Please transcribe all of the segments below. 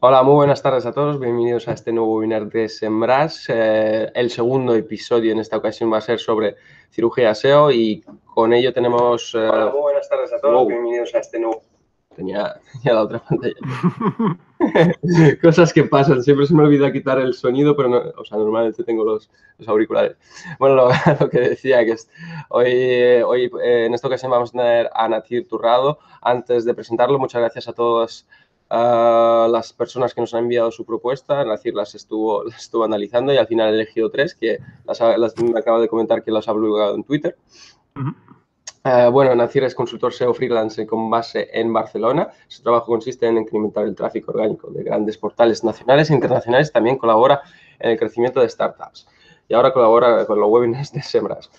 Hola, muy buenas tardes a todos. Bienvenidos a este nuevo webinar de Sembras. Eh, el segundo episodio en esta ocasión va a ser sobre cirugía SEO y con ello tenemos... Eh... Hola, muy buenas tardes a todos. Wow. Bienvenidos a este nuevo... Tenía, tenía la otra pantalla. Cosas que pasan. Siempre se me olvida quitar el sonido, pero no, o sea, normalmente tengo los, los auriculares. Bueno, lo, lo, que decía que es, hoy, hoy eh, en esta ocasión vamos a tener a Natir Turrado. Antes de presentarlo, muchas gracias a todos a las personas que nos han enviado su propuesta, es decir, las estuvo, las estuvo analizando y al final he elegido tres que las, las me acaba de comentar que las ha publicado en Twitter. Uh -huh. uh, bueno, Nacir es consultor SEO freelance con base en Barcelona. Su trabajo consiste en incrementar el tráfico orgánico de grandes portales nacionales e internacionales. También colabora en el crecimiento de startups y ahora colabora con los webinars de Sembras.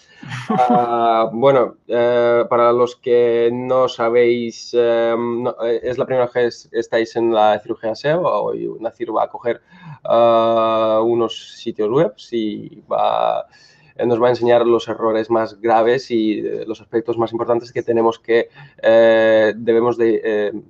Uh, bueno, uh, para los que no sabéis, um, no, es la primera vez que estáis en la cirugía SEO, hoy Nacir va a coger uh, unos sitios web y va, nos va a enseñar los errores más graves y los aspectos más importantes que tenemos que, debemos de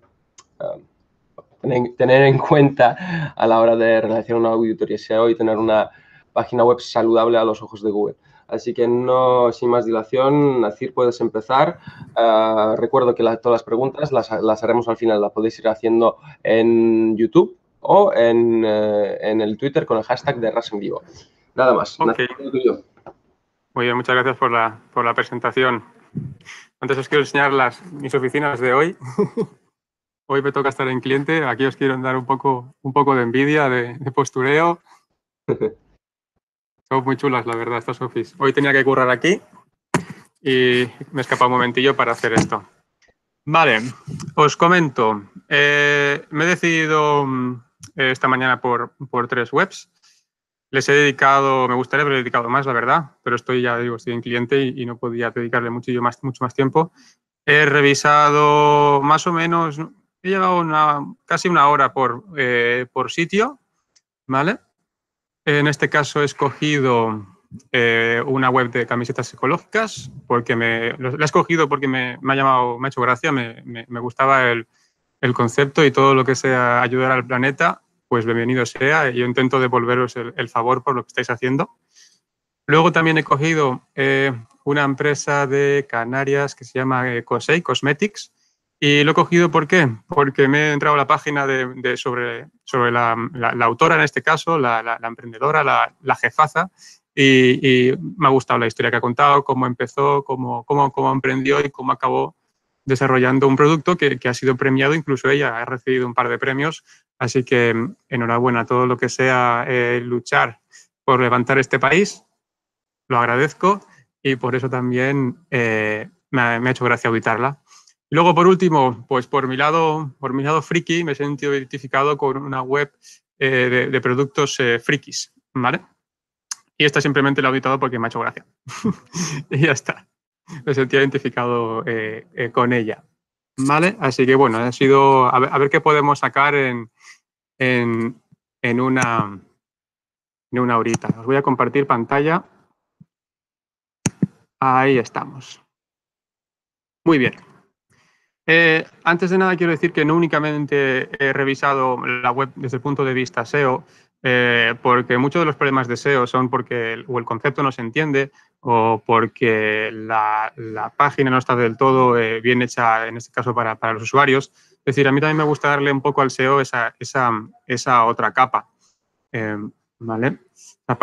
tener en cuenta a la hora de realizar una auditoría SEO y tener una página web saludable a los ojos de Google. Así que no, sin más dilación, Nacir, puedes empezar. Uh, recuerdo que la, todas las preguntas las, las, haremos al final, las podéis ir haciendo en YouTube o en, uh, en el Twitter con el hashtag de RAS en vivo. Nada más. Okay. Nacir, Muy bien, muchas gracias por la, por la presentación. Antes os quiero enseñar las, mis oficinas de hoy. Hoy me toca estar en cliente. Aquí os quiero dar un poco, un poco de envidia, de, de postureo. Son muy chulas, la verdad, estas office. Hoy tenía que currar aquí y me escapa un momentillo para hacer esto. Vale, os comento. Eh, me he decidido eh, esta mañana por, por, tres webs. Les he dedicado, me gustaría haber dedicado más, la verdad, pero estoy ya digo, estoy en cliente y, y no podía dedicarle mucho, más, mucho más tiempo. He revisado más o menos, he llevado una, casi una hora por, eh, por sitio, ¿vale? En este caso he escogido eh, una web de camisetas ecológicas, porque me, la he escogido porque me, ha llamado, me ha hecho gracia, me, gustaba el, concepto y todo lo que sea ayudar al planeta, pues bienvenido sea. Yo intento devolveros el, favor por lo que estáis haciendo. Luego también he cogido eh, una empresa de Canarias que se llama Cosei Cosmetics, y lo he cogido, ¿por qué? Porque me he entrado a la página de, de sobre, sobre la, la, autora, en este caso, la, la emprendedora, la, jefaza, y, y, me ha gustado la historia que ha contado, cómo empezó, cómo, cómo, cómo emprendió y cómo acabó desarrollando un producto que, que, ha sido premiado, incluso ella ha recibido un par de premios, así que enhorabuena, todo lo que sea eh, luchar por levantar este país, lo agradezco y por eso también eh, me, ha, me ha hecho gracia auditarla. Luego, por último, pues por mi lado, por mi lado friki, me he sentido identificado con una web eh, de, productos eh, frikis, ¿vale? Y esta simplemente la he auditado porque me ha hecho gracia. y ya está. Me sentía identificado eh, con ella, ¿vale? Así que, bueno, ha sido... A ver, a ver qué podemos sacar en, en, en, una, en una horita. Os voy a compartir pantalla. Ahí estamos. Muy bien. Eh, antes de nada quiero decir que no únicamente he revisado la web desde el punto de vista SEO, eh, porque muchos de los problemas de SEO son porque el, o el concepto no se entiende o porque la, página no está del todo eh, bien hecha, en este caso para, para, los usuarios. Es decir, a mí también me gusta darle un poco al SEO esa, esa, esa otra capa. Eh, ¿Vale?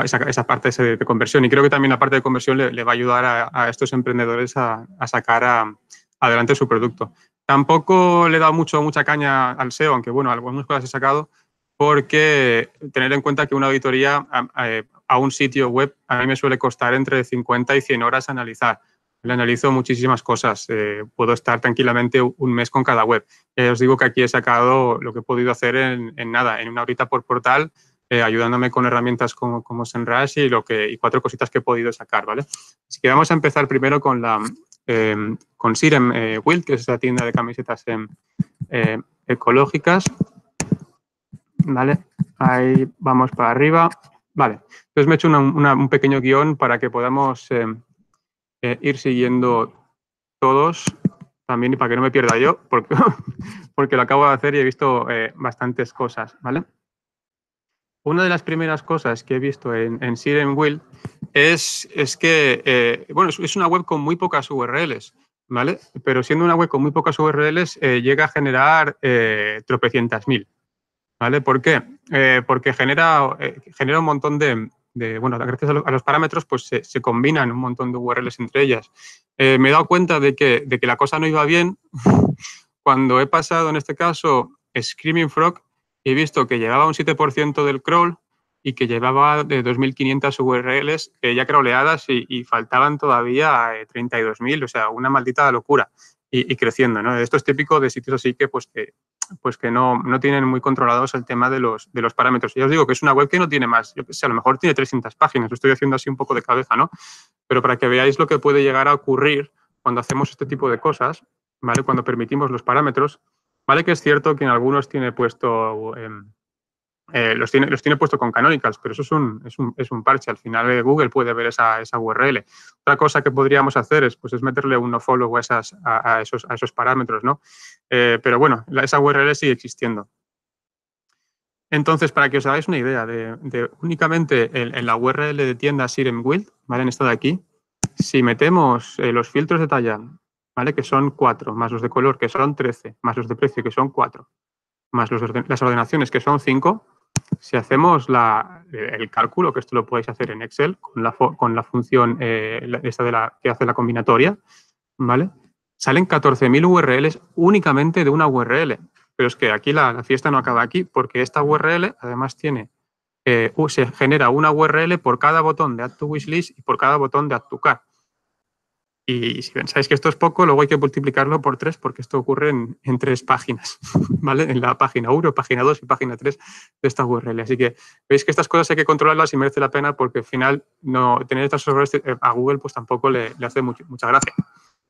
Esa, parte de, conversión. Y creo que también la parte de conversión le, va a ayudar a, estos emprendedores a, sacar adelante su producto. Tampoco le he dado mucho, mucha caña al SEO, aunque bueno, algunas cosas he sacado, porque tener en cuenta que una auditoría a, a, a, un sitio web a mí me suele costar entre 50 y 100 horas analizar. Le analizo muchísimas cosas. Eh, puedo estar tranquilamente un mes con cada web. Eh, os digo que aquí he sacado lo que he podido hacer en, en nada, en una horita por portal, eh, ayudándome con herramientas como, como SEMrush y, lo que, y cuatro cositas que he podido sacar. ¿vale? Así que vamos a empezar primero con la, eh, con Sirem eh, Wild, que es esa tienda de camisetas eh, ecológicas. Vale, ahí vamos para arriba. Vale, entonces me he hecho un pequeño guion para que podamos eh, eh, ir siguiendo todos. también y para que no me pierda yo, porque, porque lo acabo de hacer y he visto eh, bastantes cosas, ¿vale? Una de las primeras cosas que he visto en, en Siren Will es, es que, eh, bueno, es, una web con muy pocas URLs, ¿vale? Pero siendo una web con muy pocas URLs, eh, llega a generar tropecientas mil, ¿vale? ¿Por qué? porque genera, genera un montón de, bueno, gracias a, los parámetros, pues se, combinan un montón de URLs entre ellas. Eh, me he dado cuenta de que, de que la cosa no iba bien cuando he pasado, en este caso, Screaming Frog he visto que llevaba un 7% del crawl y que llevaba de 2.500 URLs ya crawleadas y, faltaban todavía 32.000, eh, o sea, una maldita locura y, creciendo, ¿no? Esto es típico de sitios así que, pues, que pues que no, no, tienen muy controlados el tema de los, de los parámetros. Y os digo que es una web que no tiene más, yo sé, a lo mejor tiene 300 páginas, lo estoy haciendo así un poco de cabeza, ¿no? Pero para que veáis lo que puede llegar a ocurrir cuando hacemos este tipo de cosas, ¿vale? Cuando permitimos los parámetros, ¿vale? Que es cierto que en algunos tiene puesto... Em, eh, los, tiene, los tiene puesto con Canonicals, pero eso es un, es un, es un parche. Al final eh, Google puede ver esa, esa, URL. Otra cosa que podríamos hacer es, pues, es meterle un nofollow a, a, esos, a esos parámetros, ¿no? Eh, pero bueno, esa URL sigue existiendo. Entonces, para que os hagáis una idea de, únicamente en, la URL de tienda Siren Wild, ¿vale? En esta de aquí, si metemos los filtros de talla, ¿vale? Que son 4, más los de color, que son 13, más los de precio, que son 4, más los, las ordenaciones, que son 5, si hacemos el cálculo, que esto lo podéis hacer en Excel con la, con la función eh, esta de la, que hace la combinatoria, ¿vale? Salen 14.000 URLs únicamente de una URL. Pero es que aquí la, fiesta no acaba aquí, porque esta URL además tiene, eh, se genera una URL por cada botón de Add to Wishlist y por cada botón de Add to Cart. Y si pensáis que esto es poco, luego hay que multiplicarlo por tres porque esto ocurre en, tres páginas, ¿vale? En la página 1, página 2 y página 3 de esta URL. Así que veis que estas cosas hay que controlarlas y merece la pena porque al final no, tener estas URLs eh, a Google pues tampoco le, hace mucha gracia.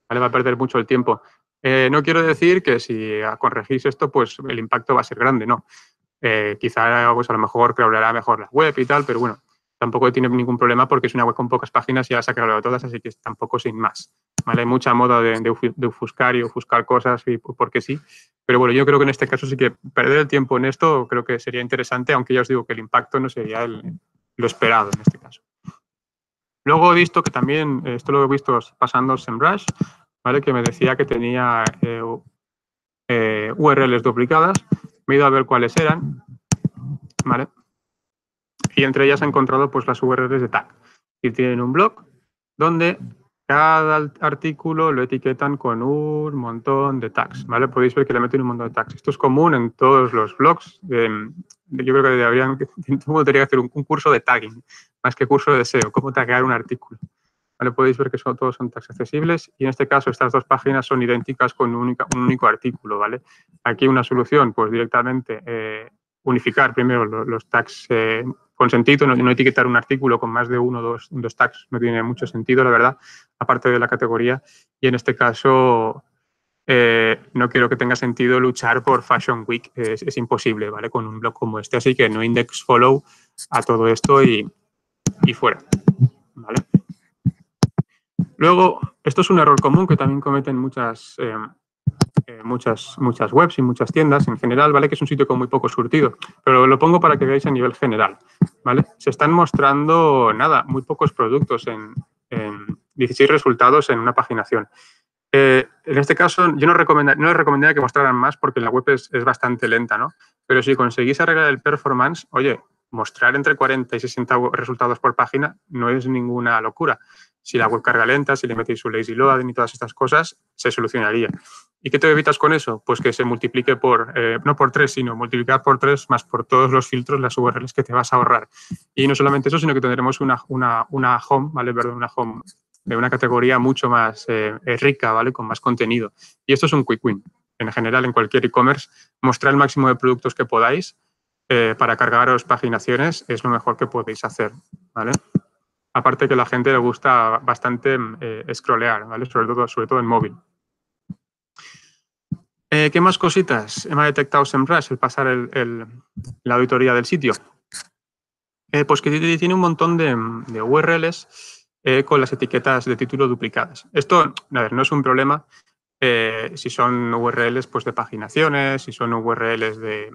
¿vale? Va a perder mucho el tiempo. Eh, no quiero decir que si corregís esto, pues el impacto va a ser grande, no. Eh, quizá pues a lo mejor crawlará mejor la web y tal, pero bueno, tampoco tiene ningún problema porque es una web con pocas páginas y ya se ha creado todas, así que tampoco sin más. ¿vale? Hay mucha moda de, de, ofuscar y ofuscar cosas y porque sí, pero bueno, yo creo que en este caso sí que perder el tiempo en esto creo que sería interesante, aunque ya os digo que el impacto no sería lo esperado en este caso. Luego he visto que también, esto lo he visto pasando en Rush, ¿vale? que me decía que tenía eh, eh, URLs duplicadas. Me he ido a ver cuáles eran. ¿vale? Y entre ellas ha encontrado pues, las URLs de tag. Y tienen un blog donde cada artículo lo etiquetan con un montón de tags, ¿vale? Podéis ver que le meten un montón de tags. Esto es común en todos los blogs. yo creo que deberían, todo que hacer un, curso de tagging, más que curso de SEO, cómo taggear un artículo. ¿Vale? Podéis ver que son, todos son tags accesibles y en este caso estas dos páginas son idénticas con un, un único artículo, ¿vale? Aquí una solución, pues directamente eh, unificar primero los, tags eh, con sentido, no, etiquetar un artículo con más de uno o dos, tags no tiene mucho sentido, la verdad, aparte de la categoría. Y en este caso, eh, no quiero que tenga sentido luchar por Fashion Week, es, imposible, ¿vale? Con un blog como este, así que no index follow a todo esto y, y fuera, ¿vale? Luego, esto es un error común que también cometen muchas, eh, muchas, muchas webs y muchas tiendas en general, ¿vale? Que es un sitio con muy poco surtido, pero lo pongo para que veáis a nivel general, ¿vale? Se están mostrando, nada, muy pocos productos en, 16 resultados en una paginación. Eh, en este caso, yo no, recomendaría, no les recomendaría que mostraran más porque la web es, es, bastante lenta, ¿no? Pero si conseguís arreglar el performance, oye, mostrar entre 40 y 60 resultados por página no es ninguna locura. Si la web carga lenta, si le metéis su lazy loading y todas estas cosas, se solucionaría. ¿Y qué te evitas con eso? Pues que se multiplique por, eh, no por tres, sino multiplicar por tres más por todos los filtros, las URLs que te vas a ahorrar. Y no solamente eso, sino que tendremos una, una, una home, ¿vale? Perdón, una home de una categoría mucho más eh, rica, ¿vale? Con más contenido. Y esto es un quick win. En general, en cualquier e-commerce, mostrar el máximo de productos que podáis eh, para cargaros paginaciones es lo mejor que podéis hacer, ¿vale? Aparte que a la gente le gusta bastante eh, scrollear, ¿vale? Sobre todo, sobre todo en móvil. Eh, ¿Qué más cositas ha detectado SEMrush el pasar la auditoría del sitio? Eh, pues que tiene un montón de, URLs con las etiquetas de título duplicadas. Esto, no es un problema eh, si son URLs pues, de paginaciones, si son URLs de,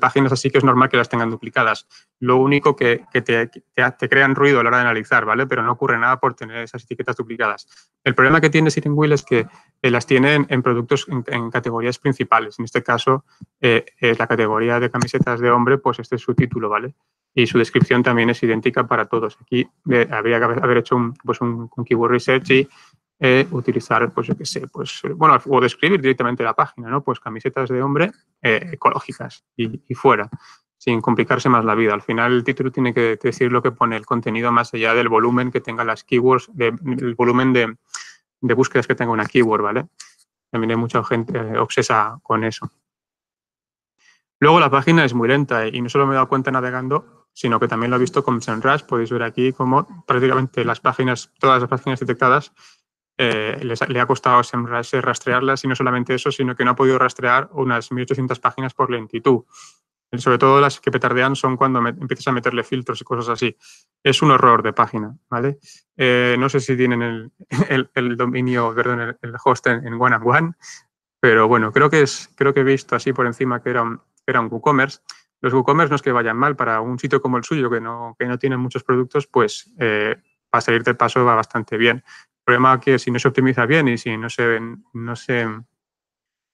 páginas así que es normal que las tengan duplicadas. Lo único que, te, te, crean ruido a la hora de analizar, ¿vale? Pero no ocurre nada por tener esas etiquetas duplicadas. El problema que tiene Sitting Wheel es que las tienen en productos en, categorías principales. En este caso, eh, la categoría de camisetas de hombre, pues este es su título, ¿vale? Y su descripción también es idéntica para todos. Aquí eh, habría que haber hecho un, pues un keyword research y eh, utilizar, pues yo qué sé, pues, bueno, o describir directamente la página, ¿no? Pues camisetas de hombre eh, ecológicas y, fuera, sin complicarse más la vida. Al final el título tiene que decir lo que pone el contenido más allá del volumen que tenga las keywords, del volumen de, búsquedas que tenga una keyword, ¿vale? También hay mucha gente eh, obsesa con eso. Luego la página es muy lenta y no solo me he dado cuenta navegando, sino que también lo he visto con SEMrush. Podéis ver aquí como prácticamente las páginas, todas las páginas detectadas eh, le ha costado rastrearlas y no solamente eso, sino que no ha podido rastrear unas 1800 páginas por lentitud. Sobre todo las que petardean son cuando empiezas a meterle filtros y cosas así. Es un horror de página, ¿vale? Eh, no sé si tienen el, dominio, perdón, el, host en, One and One, pero bueno, creo que, es, creo que he visto así por encima que era un, era un WooCommerce. Los WooCommerce no es que vayan mal para un sitio como el suyo, que no, que no tiene muchos productos, pues eh, para salir del paso va bastante bien. Problema que si no se optimiza bien y si no se, no se,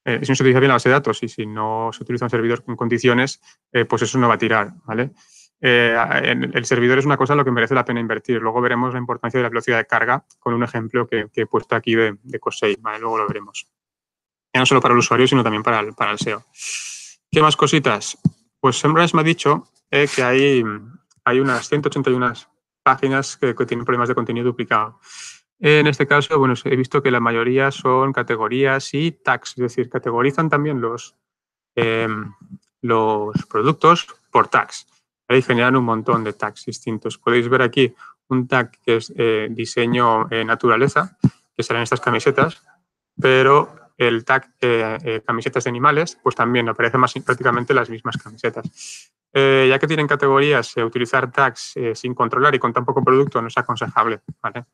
eh, no se utiliza bien la base de datos y si no se utiliza un servidor con condiciones, eh, pues eso no va a tirar, ¿vale? Eh, el servidor es una cosa en lo que merece la pena invertir. Luego veremos la importancia de la velocidad de carga con un ejemplo que, he puesto aquí de, de COSEI, ¿vale? Luego lo veremos. Ya no solo para el usuario, sino también para el, para el SEO. ¿Qué más cositas? Pues SEMrush me ha dicho que hay, hay unas 181 páginas que, que tienen problemas de contenido duplicado. En este caso, bueno, he visto que la mayoría son categorías y tags, es decir, categorizan también los, em, los productos por tags. Ahí generan un montón de tags distintos. Podéis ver aquí un tag que es eh, diseño eh, naturaleza, que salen estas camisetas, pero el tag eh, camisetas de animales, pues también aparecen más, prácticamente las mismas camisetas. ya que tienen categorías, utilizar tags sin controlar y con tan poco producto no es aconsejable. ¿vale?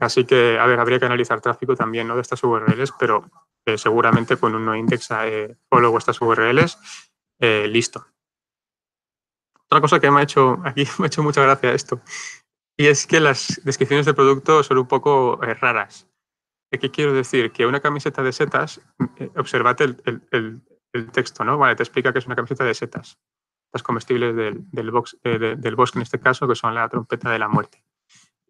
Así que, a ver, habría que analizar tráfico también ¿no? de estas URLs, pero eh, seguramente con un no index eh, follow estas URLs, eh, listo. Otra cosa que me ha hecho, aquí me ha hecho mucha gracia esto, y es que las descripciones del producto son un poco eh, raras. ¿Qué quiero decir? Que una camiseta de setas, observate el, texto, ¿no? Vale, te explica que es una camiseta de setas, las comestibles del, del bosque en este caso, que son la trompeta de la muerte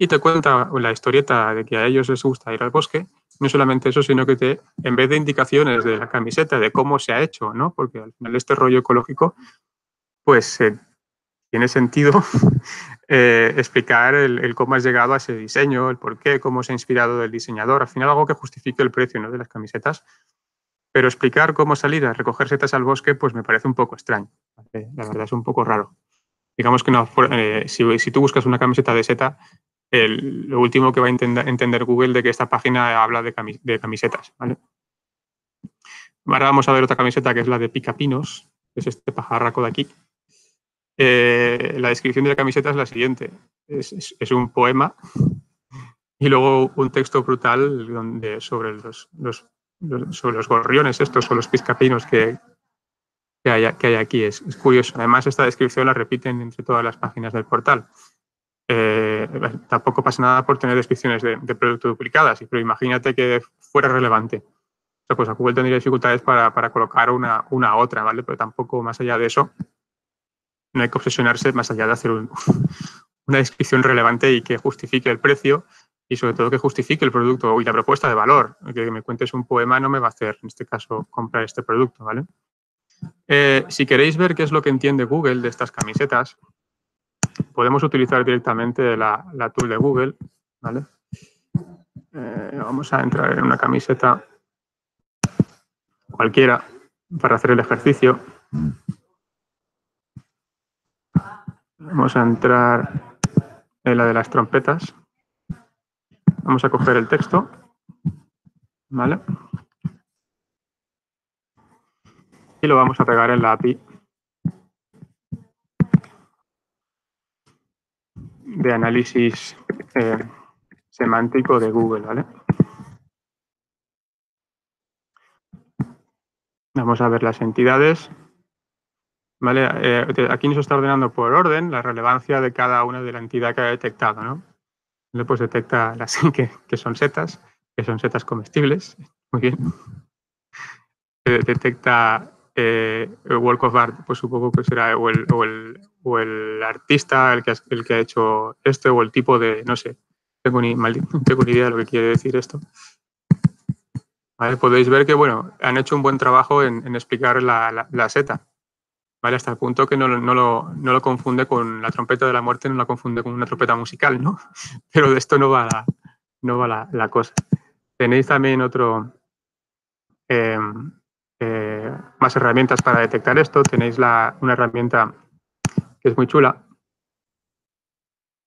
y te cuenta la historieta de que a ellos les gusta ir al bosque. No solamente eso, sino que te, en vez de indicaciones de la camiseta de cómo se ha hecho, ¿no? Porque al final este rollo ecológico, pues eh, tiene sentido eh, explicar el, cómo has llegado a ese diseño, el por qué, cómo se ha inspirado del diseñador. Al final algo que justifique el precio ¿no? de las camisetas. Pero explicar cómo salir a recoger setas al bosque, pues me parece un poco extraño. La verdad es un poco raro. Digamos que eh, si, tú buscas una camiseta de seta, lo último que va a entender, Google de que esta página habla de, camisetas. Ahora vamos a ver otra camiseta que es la de Picapinos, que es este pajarraco de aquí. Eh, la descripción de la camiseta es la siguiente. Es, un poema y luego un texto brutal donde, sobre, los, gorriones estos o los piscapinos que, que, hay, aquí. Es curioso. Además, esta descripción la repiten entre todas las páginas del portal. Eh, tampoco pasa nada por tener descripciones de, de producto duplicadas, pero imagínate que fuera relevante. O sea, pues a Google tendría dificultades para, colocar una, una, a otra, ¿vale? Pero tampoco más allá de eso, no hay que obsesionarse más allá de hacer una descripción relevante y que justifique el precio y sobre todo que justifique el producto y la propuesta de valor. Que me cuentes un poema no me va a hacer, en este caso, comprar este producto, ¿vale? Eh, si queréis ver qué es lo que entiende Google de estas camisetas, podemos utilizar directamente la, tool de Google. ¿vale? Eh, vamos a entrar en una camiseta cualquiera para hacer el ejercicio. Vamos a entrar en la de las trompetas. Vamos a coger el texto. ¿Vale? Y lo vamos a pegar en la API de análisis eh, semántico de Google, ¿vale? Vamos a ver las entidades. ¿Vale? Eh, aquí nos está ordenando por orden la relevancia de cada una de la entidad que ha detectado, ¿no? Pues detecta las que, que son setas, que son setas comestibles, muy bien. Detecta eh, work of art, pues supongo que será o el, o el, o el artista el que, el que ha hecho esto o el tipo de, no sé, tengo ni, mal, tengo ni idea de lo que quiere decir esto. ¿Vale? Podéis ver que bueno, han hecho un buen trabajo en, en explicar la, la, la, seta. ¿Vale? Hasta el punto que no, no, lo, no, lo, confunde con la trompeta de la muerte, no la confunde con una trompeta musical, ¿no? Pero de esto no va la, no va la, la cosa. Tenéis también otro, eh, eh, más herramientas para detectar esto. Tenéis la, una herramienta que es muy chula,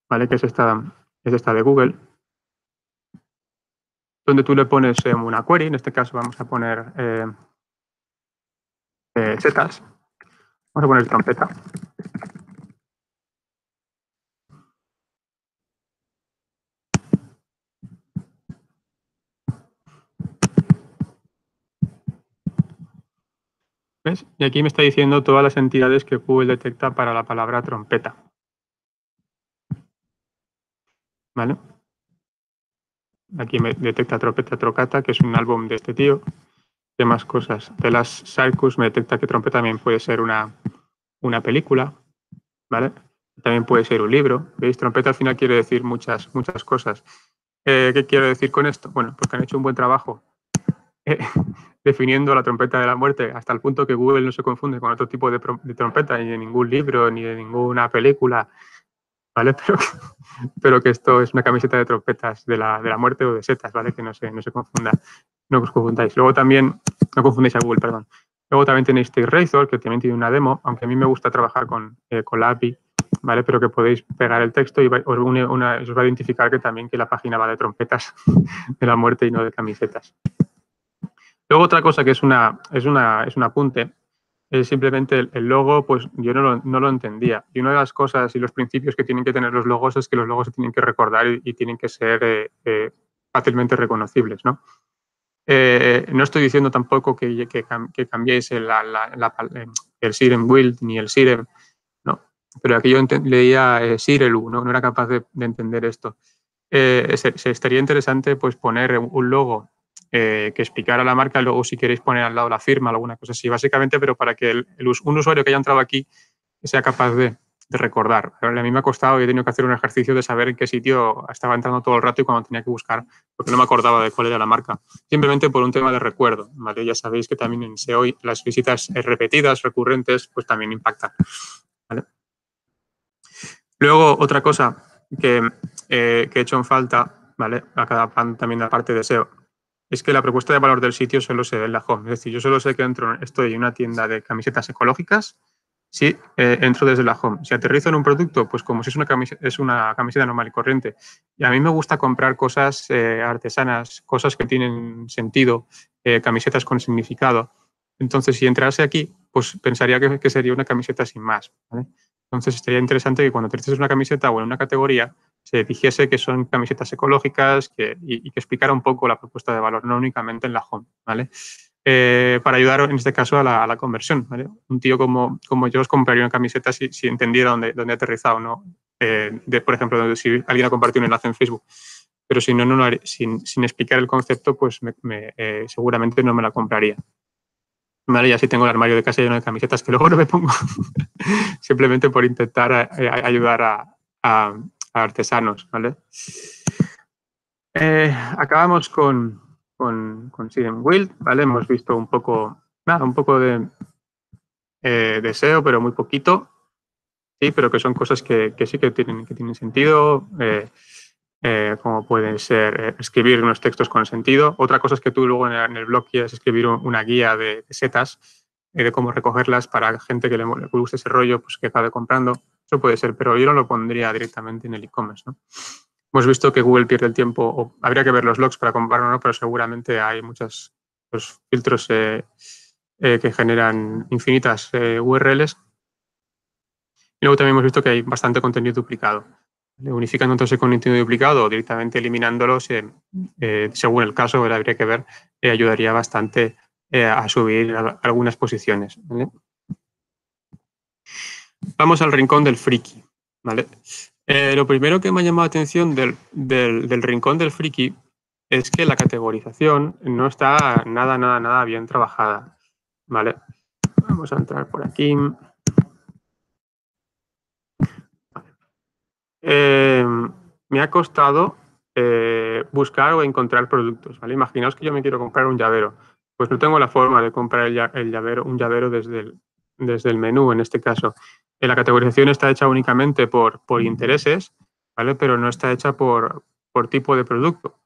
¿vale? Que es esta, es esta de Google, donde tú le pones eh, una query, en este caso vamos a poner eh, eh, setas, vamos a poner trompeta. Y aquí me está diciendo todas las entidades que Google detecta para la palabra trompeta. ¿Vale? Aquí me detecta Trompeta Trocata, que es un álbum de este tío. ¿Qué más cosas? De las Circus me detecta que trompeta también puede ser una, una película, ¿vale? También puede ser un libro. ¿Veis? Trompeta al final quiere decir muchas, muchas cosas. Eh, ¿Qué quiero decir con esto? Bueno, pues que han hecho un buen trabajo eh, definiendo la trompeta de la muerte hasta el punto que Google no se confunde con otro tipo de, trompeta, ni de ningún libro, ni de ninguna película, ¿vale? Pero, pero que esto es una camiseta de trompetas de la, de la muerte o de setas, ¿vale? Que no se, no se confunda, no os confundáis. Luego también, no confundáis a Google, perdón. Luego también tenéis Razor, que también tiene una demo, aunque a mí me gusta trabajar con, eh, con la API, ¿vale? Pero que podéis pegar el texto y os, una, os va a identificar que también que la página va de trompetas de la muerte y no de camisetas. Luego otra cosa que es, una, es, una, es un apunte, es simplemente el, el logo, pues yo no lo, no lo, entendía. Y una de las cosas y los principios que tienen que tener los logos es que los logos se tienen que recordar y, y tienen que ser eh, eh, fácilmente reconocibles, ¿no? Eh, no estoy diciendo tampoco que, que, que cambiéis el, la, la, el Sirem Build ni el Sirem, ¿no? Pero aquí yo leía eh, Sirelu, ¿no? no era capaz de, de entender esto. Eh, se, se, estaría interesante pues poner un logo eh, que explicara la marca, luego si queréis poner al lado la firma, alguna cosa así, básicamente, pero para que el, un usuario que haya entrado aquí sea capaz de, de recordar. A mí me ha costado y he tenido que hacer un ejercicio de saber en qué sitio estaba entrando todo el rato y cuando tenía que buscar, porque no me acordaba de cuál era la marca. Simplemente por un tema de recuerdo, ¿vale? Ya sabéis que también en SEO las visitas repetidas, recurrentes, pues también impactan. Luego, otra cosa que, eh, que he hecho en falta, ¿vale? Acá también la parte de SEO, es que la propuesta de valor del sitio solo se ve en la home. Es decir, yo solo sé que entro, estoy en una tienda de camisetas ecológicas si eh, entro desde la home. Si aterrizo en un producto, pues como si es una camiseta, es una camiseta normal y corriente. Y a mí me gusta comprar cosas eh, artesanas, cosas que tienen sentido, eh, camisetas con significado. Entonces, si entrase aquí, pues pensaría que, sería una camiseta sin más. ¿vale? Entonces, estaría interesante que cuando aterrices una camiseta o en una categoría, se dijese que son camisetas ecológicas que, y, que explicara un poco la propuesta de valor, no únicamente en la home, ¿vale? Eh, para ayudar en este caso a la, a la conversión, ¿vale? Un tío como, como, yo os compraría una camiseta si, si entendiera dónde, dónde aterrizado, ¿no? Eh, de, por ejemplo, si alguien ha compartido un enlace en Facebook, pero si no, no haré, sin, sin, explicar el concepto, pues eh, seguramente no me la compraría. Vale, ya sí tengo el armario de casa lleno de camisetas que luego no me pongo, simplemente por intentar ayudar a, artesanos, ¿vale? Eh, acabamos con, con, con Wild, ¿vale? Hemos visto un poco, nada, un poco de, eh, de SEO, pero muy poquito, sí, pero que son cosas que, que sí que tienen, que tienen sentido, eh, como pueden ser escribir unos textos con sentido. Otra cosa es que tú luego en el, en el blog quieres escribir una guía de, de setas, de cómo recogerlas para gente que le, le guste ese rollo, pues que acabe comprando eso puede ser, pero yo no lo pondría directamente en el e-commerce. Hemos visto que Google pierde el tiempo, o habría que ver los logs para compararlo, ¿no? pero seguramente hay muchos pues, filtros eh, eh, que generan infinitas eh, URLs. Y luego también hemos visto que hay bastante contenido duplicado. Unificando entonces con contenido duplicado o directamente eliminándolo, según el caso, habría que ver, ayudaría bastante a subir algunas posiciones. Vamos al rincón del friki. ¿vale? Eh, lo primero que me ha llamado la atención del, del, rincón del friki es que la categorización no está nada, nada, nada bien trabajada. ¿vale? Vamos a entrar por aquí. Eh, me ha costado eh, buscar o encontrar productos. ¿vale? Imaginaos que yo me quiero comprar un llavero. Pues no tengo la forma de comprar el, llavero, un llavero desde el, desde el menú, en este caso. Eh, la categorización está hecha únicamente por, por intereses, ¿vale? pero no está hecha por, por tipo de producto,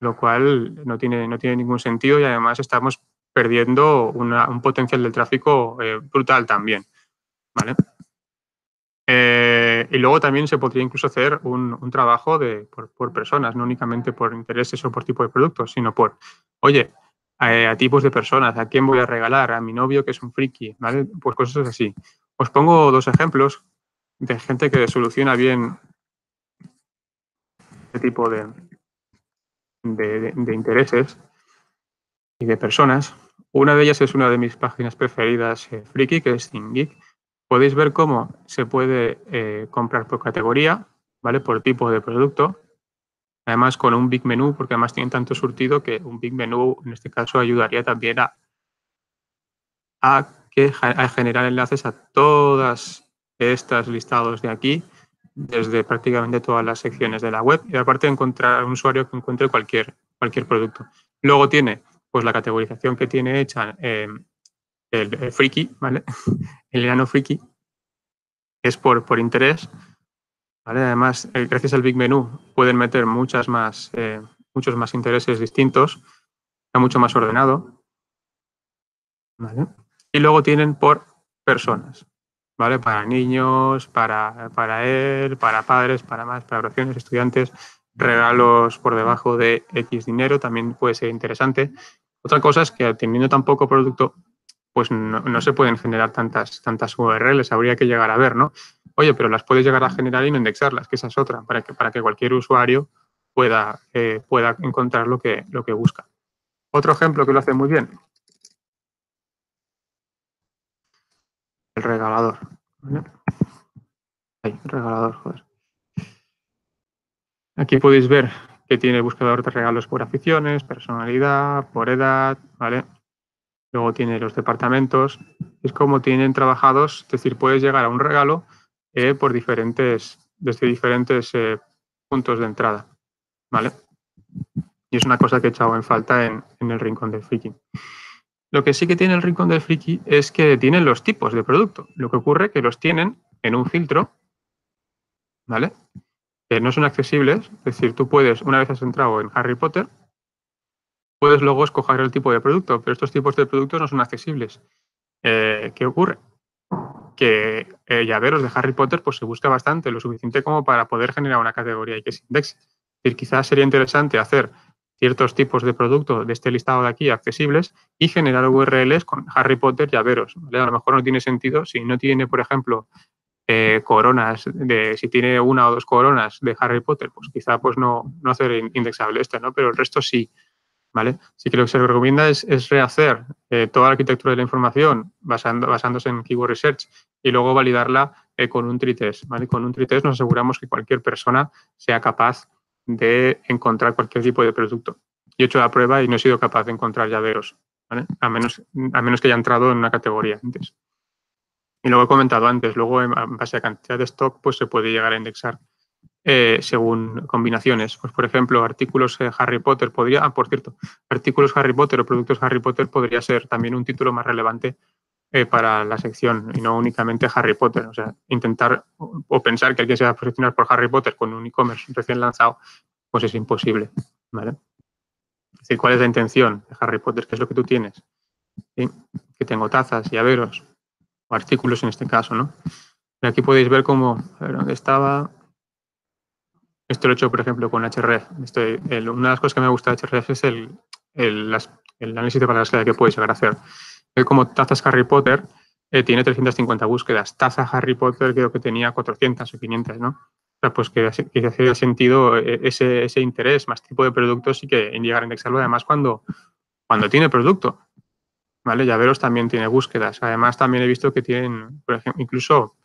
lo cual no tiene, no tiene ningún sentido y además estamos perdiendo un potencial del tráfico eh, brutal también. ¿vale? Eh, y luego también se podría incluso hacer un, un trabajo de, por, por, personas, no únicamente por intereses o por tipo de productos, sino por, oye, a, tipos de personas, a quién voy a regalar, a mi novio que es un friki, ¿vale? Pues cosas así. Os pongo dos ejemplos de gente que soluciona bien este tipo de, de, intereses y de personas. Una de ellas es una de mis páginas preferidas, eh, Friki, que es ThinkGeek. Podéis ver cómo se puede eh, comprar por categoría, ¿vale? Por tipo de producto. Además, con un Big Menú, porque además tienen tanto surtido que un Big Menú, en este caso, ayudaría también a, a, que, a generar enlaces a todas estas listados de aquí, desde prácticamente todas las secciones de la web y aparte encontrar un usuario que encuentre cualquier, cualquier producto. Luego tiene pues la categorización que tiene hecha eh, el, friki, ¿vale? El enano friki, es por, por interés. Además, eh, gracias al Big Menú pueden meter más, eh, muchos más intereses distintos, está mucho más ordenado. Y luego tienen por personas, ¿vale? Para niños, para, para él, para padres, para más, para oraciones, estudiantes, regalos por debajo de X dinero, también puede ser interesante. Otra cosa es que teniendo tan poco producto, pues no, se pueden generar tantas, tantas URLs, habría que llegar a ver, ¿no? Oye, pero las puedes llegar a generar y no indexarlas, que esa es otra, para que, para que cualquier usuario pueda, eh, pueda encontrar lo que, lo que busca. Otro ejemplo que lo hace muy bien. El regalador. el regalador, joder. Aquí podéis ver que tiene buscador de regalos por aficiones, personalidad, por edad, ¿vale? Luego tiene los departamentos. Es como tienen trabajados, es decir, puedes llegar a un regalo eh, por diferentes, desde diferentes eh, puntos de entrada, ¿vale? Y es una cosa que he echado en falta en, el rincón del friki. Lo que sí que tiene el rincón del friki es que tienen los tipos de producto. Lo que ocurre que los tienen en un filtro, ¿vale? que no son accesibles, es decir, tú puedes, una vez has entrado en Harry Potter, puedes luego escoger el tipo de producto, pero estos tipos de productos no son accesibles. Eh, ¿Qué ocurre? Que llaveros de Harry Potter pues se busca bastante, lo suficiente como para poder generar una categoría y que se indexe. Es decir, quizás sería interesante hacer ciertos tipos de producto de este listado de aquí accesibles y generar URLs con Harry Potter llaveros. A lo mejor no tiene sentido si no tiene, por ejemplo, eh, coronas, de si tiene una o dos coronas de Harry Potter, pues quizá pues no, no hacer indexable esto, ¿no? Pero el resto sí, ¿vale? Sí que lo que se recomienda es, rehacer eh, toda la arquitectura de la información basándose en Keyword Research y luego validarla eh, con un tritest. Con un tritest nos aseguramos que cualquier persona sea capaz de encontrar cualquier tipo de producto. Yo he hecho la prueba y no he sido capaz de encontrar llaveros, ¿vale? A menos, a menos que haya entrado en una categoría antes. Y luego he comentado antes, luego en base a cantidad de stock, pues se puede llegar a indexar eh, según combinaciones. Pues, por ejemplo, artículos eh, Harry Potter podría, ah, por cierto, artículos Harry Potter o productos Harry Potter podría ser también un título más relevante eh, para la sección y no únicamente Harry Potter. O sea, intentar o pensar que alguien se va a posicionar por Harry Potter con un e-commerce recién lanzado, pues es imposible. ¿vale? Es decir, ¿cuál es la intención de Harry Potter? ¿Qué es lo que tú tienes? Que tengo tazas, llaveros, o artículos en este caso, ¿no? aquí podéis ver cómo, a ver, dónde estaba. Esto lo he hecho, por ejemplo, con HRF. Estoy, una de las cosas que me gusta de HRF es el, el, el análisis de palabras que puedes llegar a hacer. Como tazas Harry Potter eh, tiene 350 búsquedas. Taza Harry Potter creo que tenía 400 o 500, ¿no? O sea, pues que, que hacía sentido eh, ese, ese, interés, más tipo de productos y que llegar a indexarlo además cuando, cuando tiene producto. ¿vale? Llaveros también tiene búsquedas. Además, también he visto que tienen, por ejemplo, incluso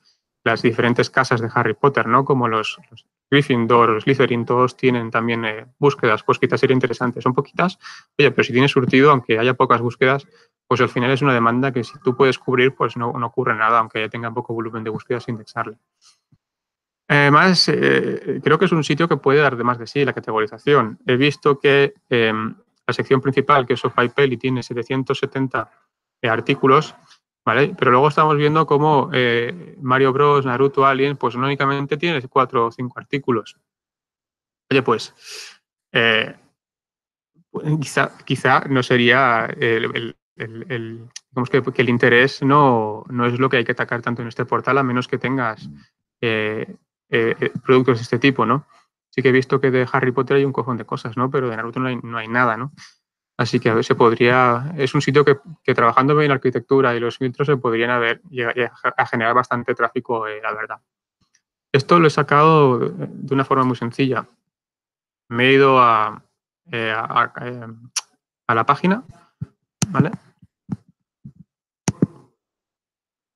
las diferentes casas de Harry Potter, ¿no? Como los, los Gryffindor, los Slytherin, todos tienen también eh, búsquedas, pues quizás sería interesante. Son poquitas, oye, pero si tienes surtido, aunque haya pocas búsquedas, pues al final es una demanda que si tú puedes cubrir, pues no, no ocurre nada, aunque ya tenga poco volumen de búsquedas indexarle. Además, eh, creo que es un sitio que puede dar de más de sí la categorización. He visto que eh, la sección principal, que es y tiene 770 artículos, ¿vale? Pero luego estamos viendo cómo eh, Mario Bros, Naruto, Alien, pues no únicamente tiene cuatro o cinco artículos. Oye, pues, quizá, quizá, no sería el, digamos que, el interés no, no, es lo que hay que atacar tanto en este portal, a menos que tengas eh, eh, productos de este tipo, ¿no? Sí que he visto que de Harry Potter hay un cojón de cosas, ¿no? Pero de Naruto no hay, no hay nada, ¿no? Así que se podría, es un sitio que, trabajando bien la arquitectura y los filtros se podrían haber llegar a generar bastante tráfico, eh, la verdad. Esto lo he sacado de una forma muy sencilla. Me he ido a, a, a la página, ¿vale?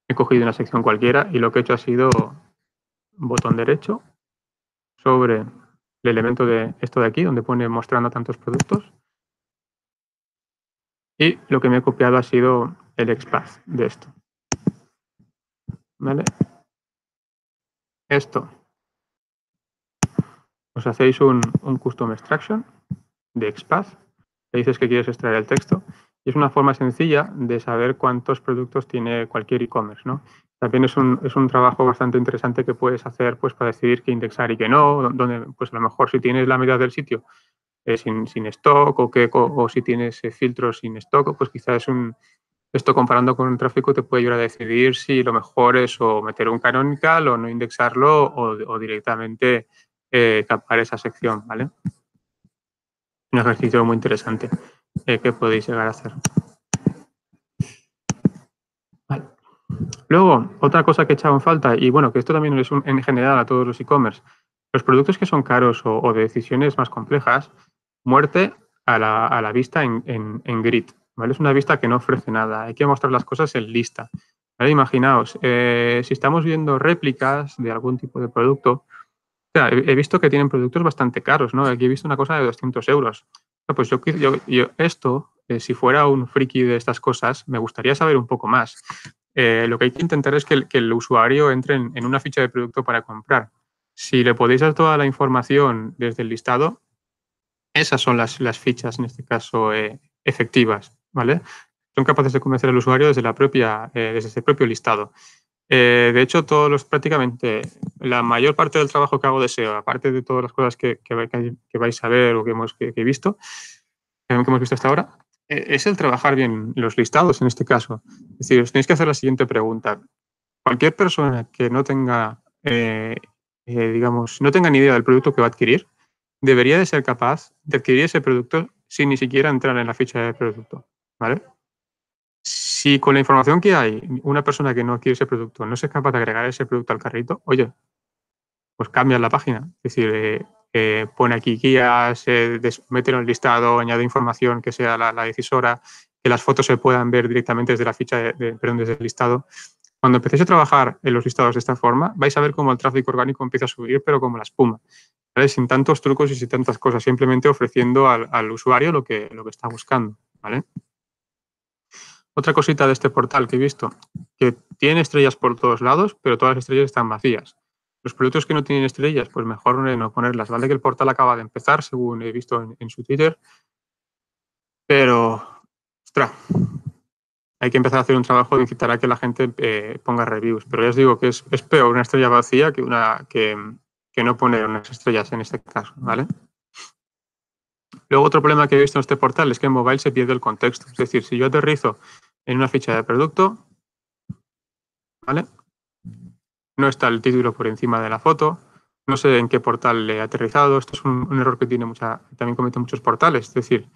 He cogido una sección cualquiera y lo que he hecho ha sido botón derecho sobre el elemento de esto de aquí, donde pone mostrando tantos productos. Y lo que me he copiado ha sido el XPath de esto. ¿Vale? Esto. Os hacéis un, un custom extraction de XPath. Le dices que quieres extraer el texto. Y es una forma sencilla de saber cuántos productos tiene cualquier e-commerce. ¿no? También es un, es un, trabajo bastante interesante que puedes hacer pues, para decidir qué indexar y qué no, donde pues a lo mejor si tienes la medida del sitio eh, sin, sin, stock o, que, o, si tienes eh, filtros sin stock, pues quizás un, esto comparando con el tráfico te puede ayudar a decidir si lo mejor es o meter un canonical o no indexarlo o, o directamente eh, capar esa sección, ¿vale? Un ejercicio muy interesante eh, que podéis llegar a hacer. Luego, otra cosa que he echado en falta, y bueno, que esto también es un, en general a todos los e-commerce, los productos que son caros o, de decisiones más complejas, muerte a la, a la vista en, en, grid. ¿vale? Es una vista que no ofrece nada. Hay que mostrar las cosas en lista. Imaginaos, eh, si estamos viendo réplicas de algún tipo de producto, he, visto que tienen productos bastante caros, ¿no? Aquí he visto una cosa de 200 euros. Pues yo, yo, yo esto, eh, si fuera un friki de estas cosas, me gustaría saber un poco más. Eh, lo que hay que intentar es que el, que el usuario entre en, en, una ficha de producto para comprar. Si le podéis dar toda la información desde el listado, esas son las, fichas, en este caso, eh, efectivas, ¿vale? Son capaces de convencer al usuario desde, la propia, eh, desde ese propio listado. Eh, de hecho, todos los, prácticamente, la mayor parte del trabajo que hago de SEO, aparte de todas las cosas que, vais a ver o que hemos he visto, que hemos visto hasta ahora, es el trabajar bien los listados en este caso. Es decir, os tenéis que hacer la siguiente pregunta. Cualquier persona que no tenga, eh, digamos, no tenga ni idea del producto que va a adquirir, debería de ser capaz de adquirir ese producto sin ni siquiera entrar en la ficha de producto. ¿vale? Si con la información que hay, una persona que no adquiere ese producto no es capaz de agregar ese producto al carrito, oye, pues cambia la página. Es decir, eh, eh, pone aquí guías, eh, mete en el listado, añade información que sea la, decisora, que las fotos se puedan ver directamente desde la ficha, de, perdón, desde el listado. Cuando empecéis a trabajar en los listados de esta forma, vais a ver cómo el tráfico orgánico empieza a subir, pero como la espuma. Sin tantos trucos y sin tantas cosas, simplemente ofreciendo al, usuario lo que, lo que está buscando. ¿vale? Otra cosita de este portal que he visto, que tiene estrellas por todos lados, pero todas las estrellas están vacías. Los productos que no tienen estrellas, pues mejor no ponerlas. Vale que el portal acaba de empezar, según he visto en, en su Twitter. Pero, ostras, hay que empezar a hacer un trabajo de incitar a que la gente eh, ponga reviews. Pero ya os digo que es, es peor una estrella vacía que, una, que, que, no poner unas estrellas en este caso, ¿vale? Luego otro problema que he visto en este portal es que en mobile se pierde el contexto. Es decir, si yo aterrizo en una ficha de producto, ¿vale? no está el título por encima de la foto, no sé en qué portal le he aterrizado, esto es un, un error que tiene mucha, también cometen muchos portales, es decir,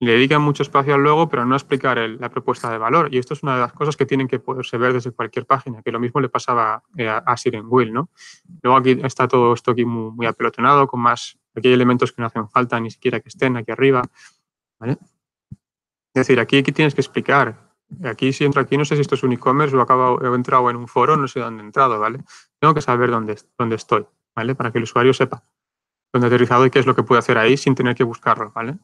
le dedican mucho espacio al logo, pero no explicar el, la propuesta de valor. Y esto es una de las cosas que tienen que poderse ver desde cualquier página, que lo mismo le pasaba eh, a, a Siren Will, ¿no? Luego aquí está todo esto muy, apelotonado, con más, aquí hay elementos que no hacen falta ni siquiera que estén aquí arriba, ¿vale? Es decir, aquí, aquí tienes que explicar Aquí, si entro aquí, no sé si esto es un e-commerce o acabo, he entrado en un foro, no sé dónde he entrado, ¿vale? Tengo que saber dónde, dónde estoy, ¿vale? Para que el usuario sepa dónde he aterrizado y qué es lo que puede hacer ahí sin tener que buscarlo, ¿vale?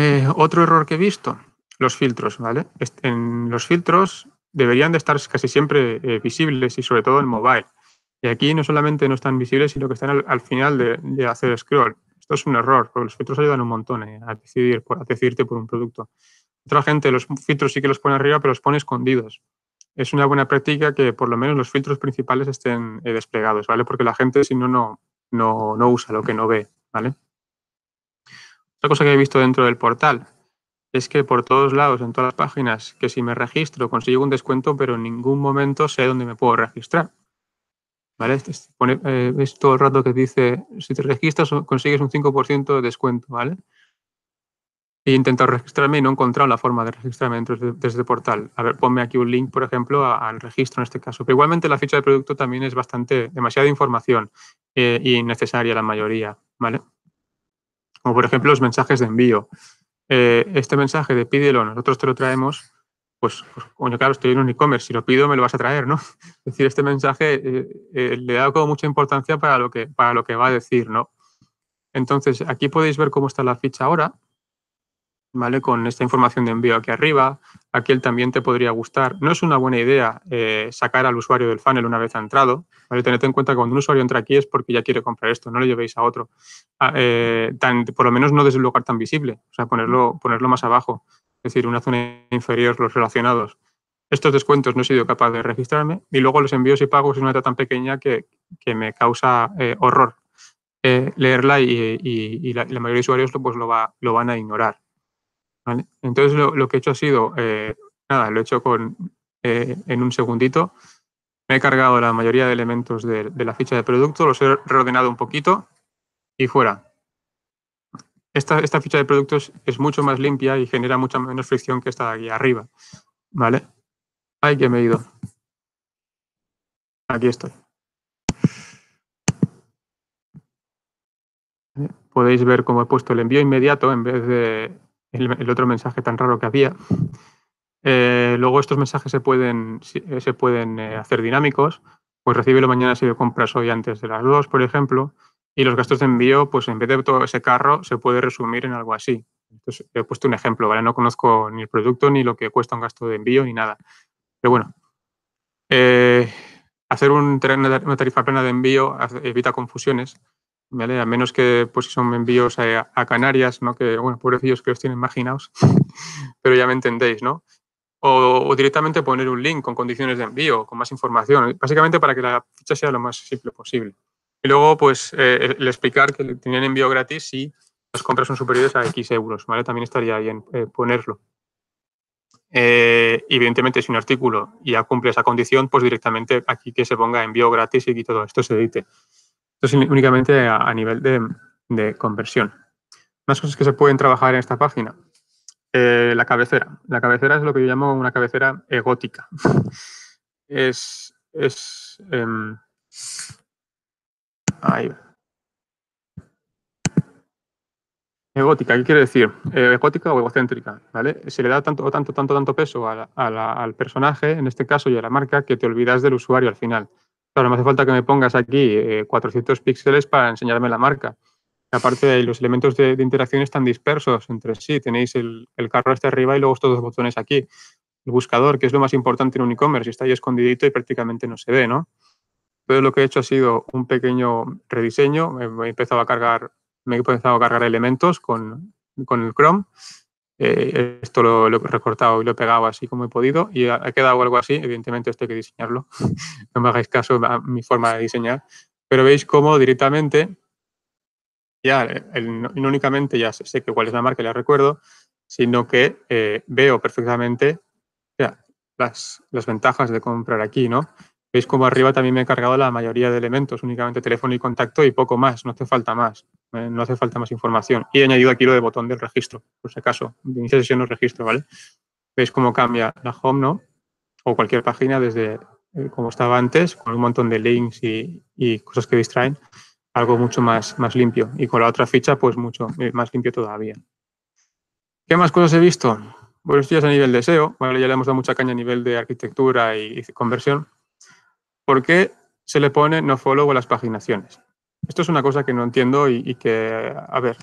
Eh, otro error que he visto, los filtros, ¿vale? En los filtros deberían de estar casi siempre eh, visibles y sobre todo en mobile. Y aquí no solamente no están visibles, sino que están al, final de, hacer scroll. Esto es un error, porque los filtros ayudan un montón eh, a, decidir, a decidirte por un producto. Otra gente los filtros sí que los pone arriba, pero los pone escondidos. Es una buena práctica que por lo menos los filtros principales estén eh, desplegados, ¿vale? Porque la gente si no, no, no usa lo que no ve, ¿vale? Otra cosa que he visto dentro del portal es que por todos lados, en todas las páginas, que si me registro consigo un descuento, pero en ningún momento sé dónde me puedo registrar. ¿Vale? Este, pone, eh, es todo el rato que dice, si te registras consigues un 5% de descuento, ¿vale? He intentado registrarme y no he encontrado la forma de registrarme dentro de, este portal. A ver, ponme aquí un link, por ejemplo, al registro en este caso. Pero igualmente la ficha de producto también es bastante, demasiada información eh, y innecesaria la mayoría, ¿vale? Como por ejemplo los mensajes de envío. Eh, este mensaje de pídelo, nosotros te lo traemos, pues, pues coño, claro, estoy en un e-commerce, si lo pido me lo vas a traer, ¿no? Es decir, este mensaje eh, eh, le da como mucha importancia para lo, que, para lo que va a decir, ¿no? Entonces, aquí podéis ver cómo está la ficha ahora. ¿Vale? Con esta información de envío aquí arriba. Aquí él también te podría gustar. No es una buena idea eh, sacar al usuario del funnel una vez ha entrado. ¿vale? Tened en cuenta que cuando un usuario entra aquí es porque ya quiere comprar esto, no lo llevéis a otro. Ah, eh, por lo menos no desde un lugar tan visible, o sea, ponerlo, ponerlo más abajo. Es decir, una zona inferior, los relacionados. Estos descuentos no he sido capaz de registrarme y luego los envíos y pagos es una letra tan pequeña que, me causa eh, horror leerla y, la, mayoría de usuarios pues, lo, va, lo van a ignorar. Entonces lo, que he hecho ha sido, eh, nada, lo he hecho con, eh, en un segundito. Me he cargado la mayoría de elementos de, la ficha de producto, los he reordenado un poquito y fuera. Esta, esta ficha de productos es mucho más limpia y genera mucha menos fricción que esta de aquí arriba. ¿Vale? Ay, que me he ido. Aquí estoy. Podéis ver cómo he puesto el envío inmediato en vez de el, otro mensaje tan raro que había. Eh, luego estos mensajes se pueden, eh, se pueden eh, hacer dinámicos, pues recíbelo mañana si lo compras hoy antes de las dos, por ejemplo, y los gastos de envío, pues en vez de todo ese carro, se puede resumir en algo así. He puesto un ejemplo, ¿vale? No conozco ni el producto, ni lo que cuesta un gasto de envío, ni nada. Pero bueno, hacer un, una tarifa plana de envío evita confusiones ¿vale? A menos que pues, si son envíos a, Canarias, ¿no? Que, bueno, pobrecillos que los tienen imaginados, pero ya me entendéis, ¿no? O, directamente poner un link con condiciones de envío, con más información, básicamente para que la ficha sea lo más simple posible. Y luego, pues, eh, el explicar que tenían envío gratis si las compras son superiores a X euros, ¿vale? También estaría bien eh, ponerlo. Eh, evidentemente, si un artículo ya cumple esa condición, pues directamente aquí que se ponga envío gratis y que todo esto se edite. Esto es únicamente a, nivel de, conversión. Más cosas que se pueden trabajar en esta página. Eh, la cabecera. La cabecera es lo que yo llamo una cabecera egótica. es. es em, ahí. Egótica, ¿qué quiere decir? Eh, egótica o egocéntrica, ¿vale? Se le da tanto, tanto, tanto, tanto peso al personaje, en este caso, y a la marca, que te olvidas del usuario al final. Claro, me hace falta que me pongas aquí 400 eh, píxeles para enseñarme la marca. Aparte, los elementos de, interacción están dispersos entre sí. Tenéis el, carro este arriba y luego estos dos botones aquí. El buscador, que es lo más importante en un e-commerce, está ahí escondidito y prácticamente no se ve, ¿no? Todo lo que he hecho ha sido un pequeño rediseño. Me he empezado a cargar, me he empezado a cargar elementos con el Chrome eh, esto lo, he recortado y lo he pegado así como he podido y ha, quedado algo así. Evidentemente esto hay que diseñarlo. no me hagáis caso a mi forma de diseñar. Pero veis cómo directamente, ya no únicamente ya sé que cuál es la marca, ya recuerdo, sino que eh, veo perfectamente las, las ventajas de comprar aquí, ¿no? Veis como arriba también me he cargado la mayoría de elementos, únicamente teléfono y contacto y poco más, no hace falta más, ¿eh? no hace falta más información. Y he añadido aquí lo de botón del registro, por si acaso, de inicio de sesión o registro, ¿vale? Veis cómo cambia la home, ¿no? O cualquier página desde eh, como estaba antes, con un montón de links y, cosas que distraen, algo mucho más, más limpio. Y con la otra ficha, pues mucho eh, más limpio todavía. ¿Qué más cosas he visto? Bueno, esto ya es a nivel de SEO, ya le hemos dado mucha caña a nivel de arquitectura y, conversión. ¿Por qué se le pone no follow a las paginaciones? Esto es una cosa que no entiendo y, que, a ver,